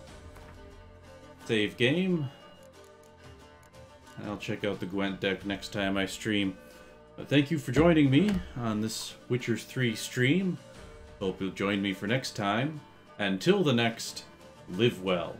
save game, I'll check out the Gwent deck next time I stream. Uh, thank you for joining me on this Witcher 3 stream. Hope you'll join me for next time. Until the next, live well.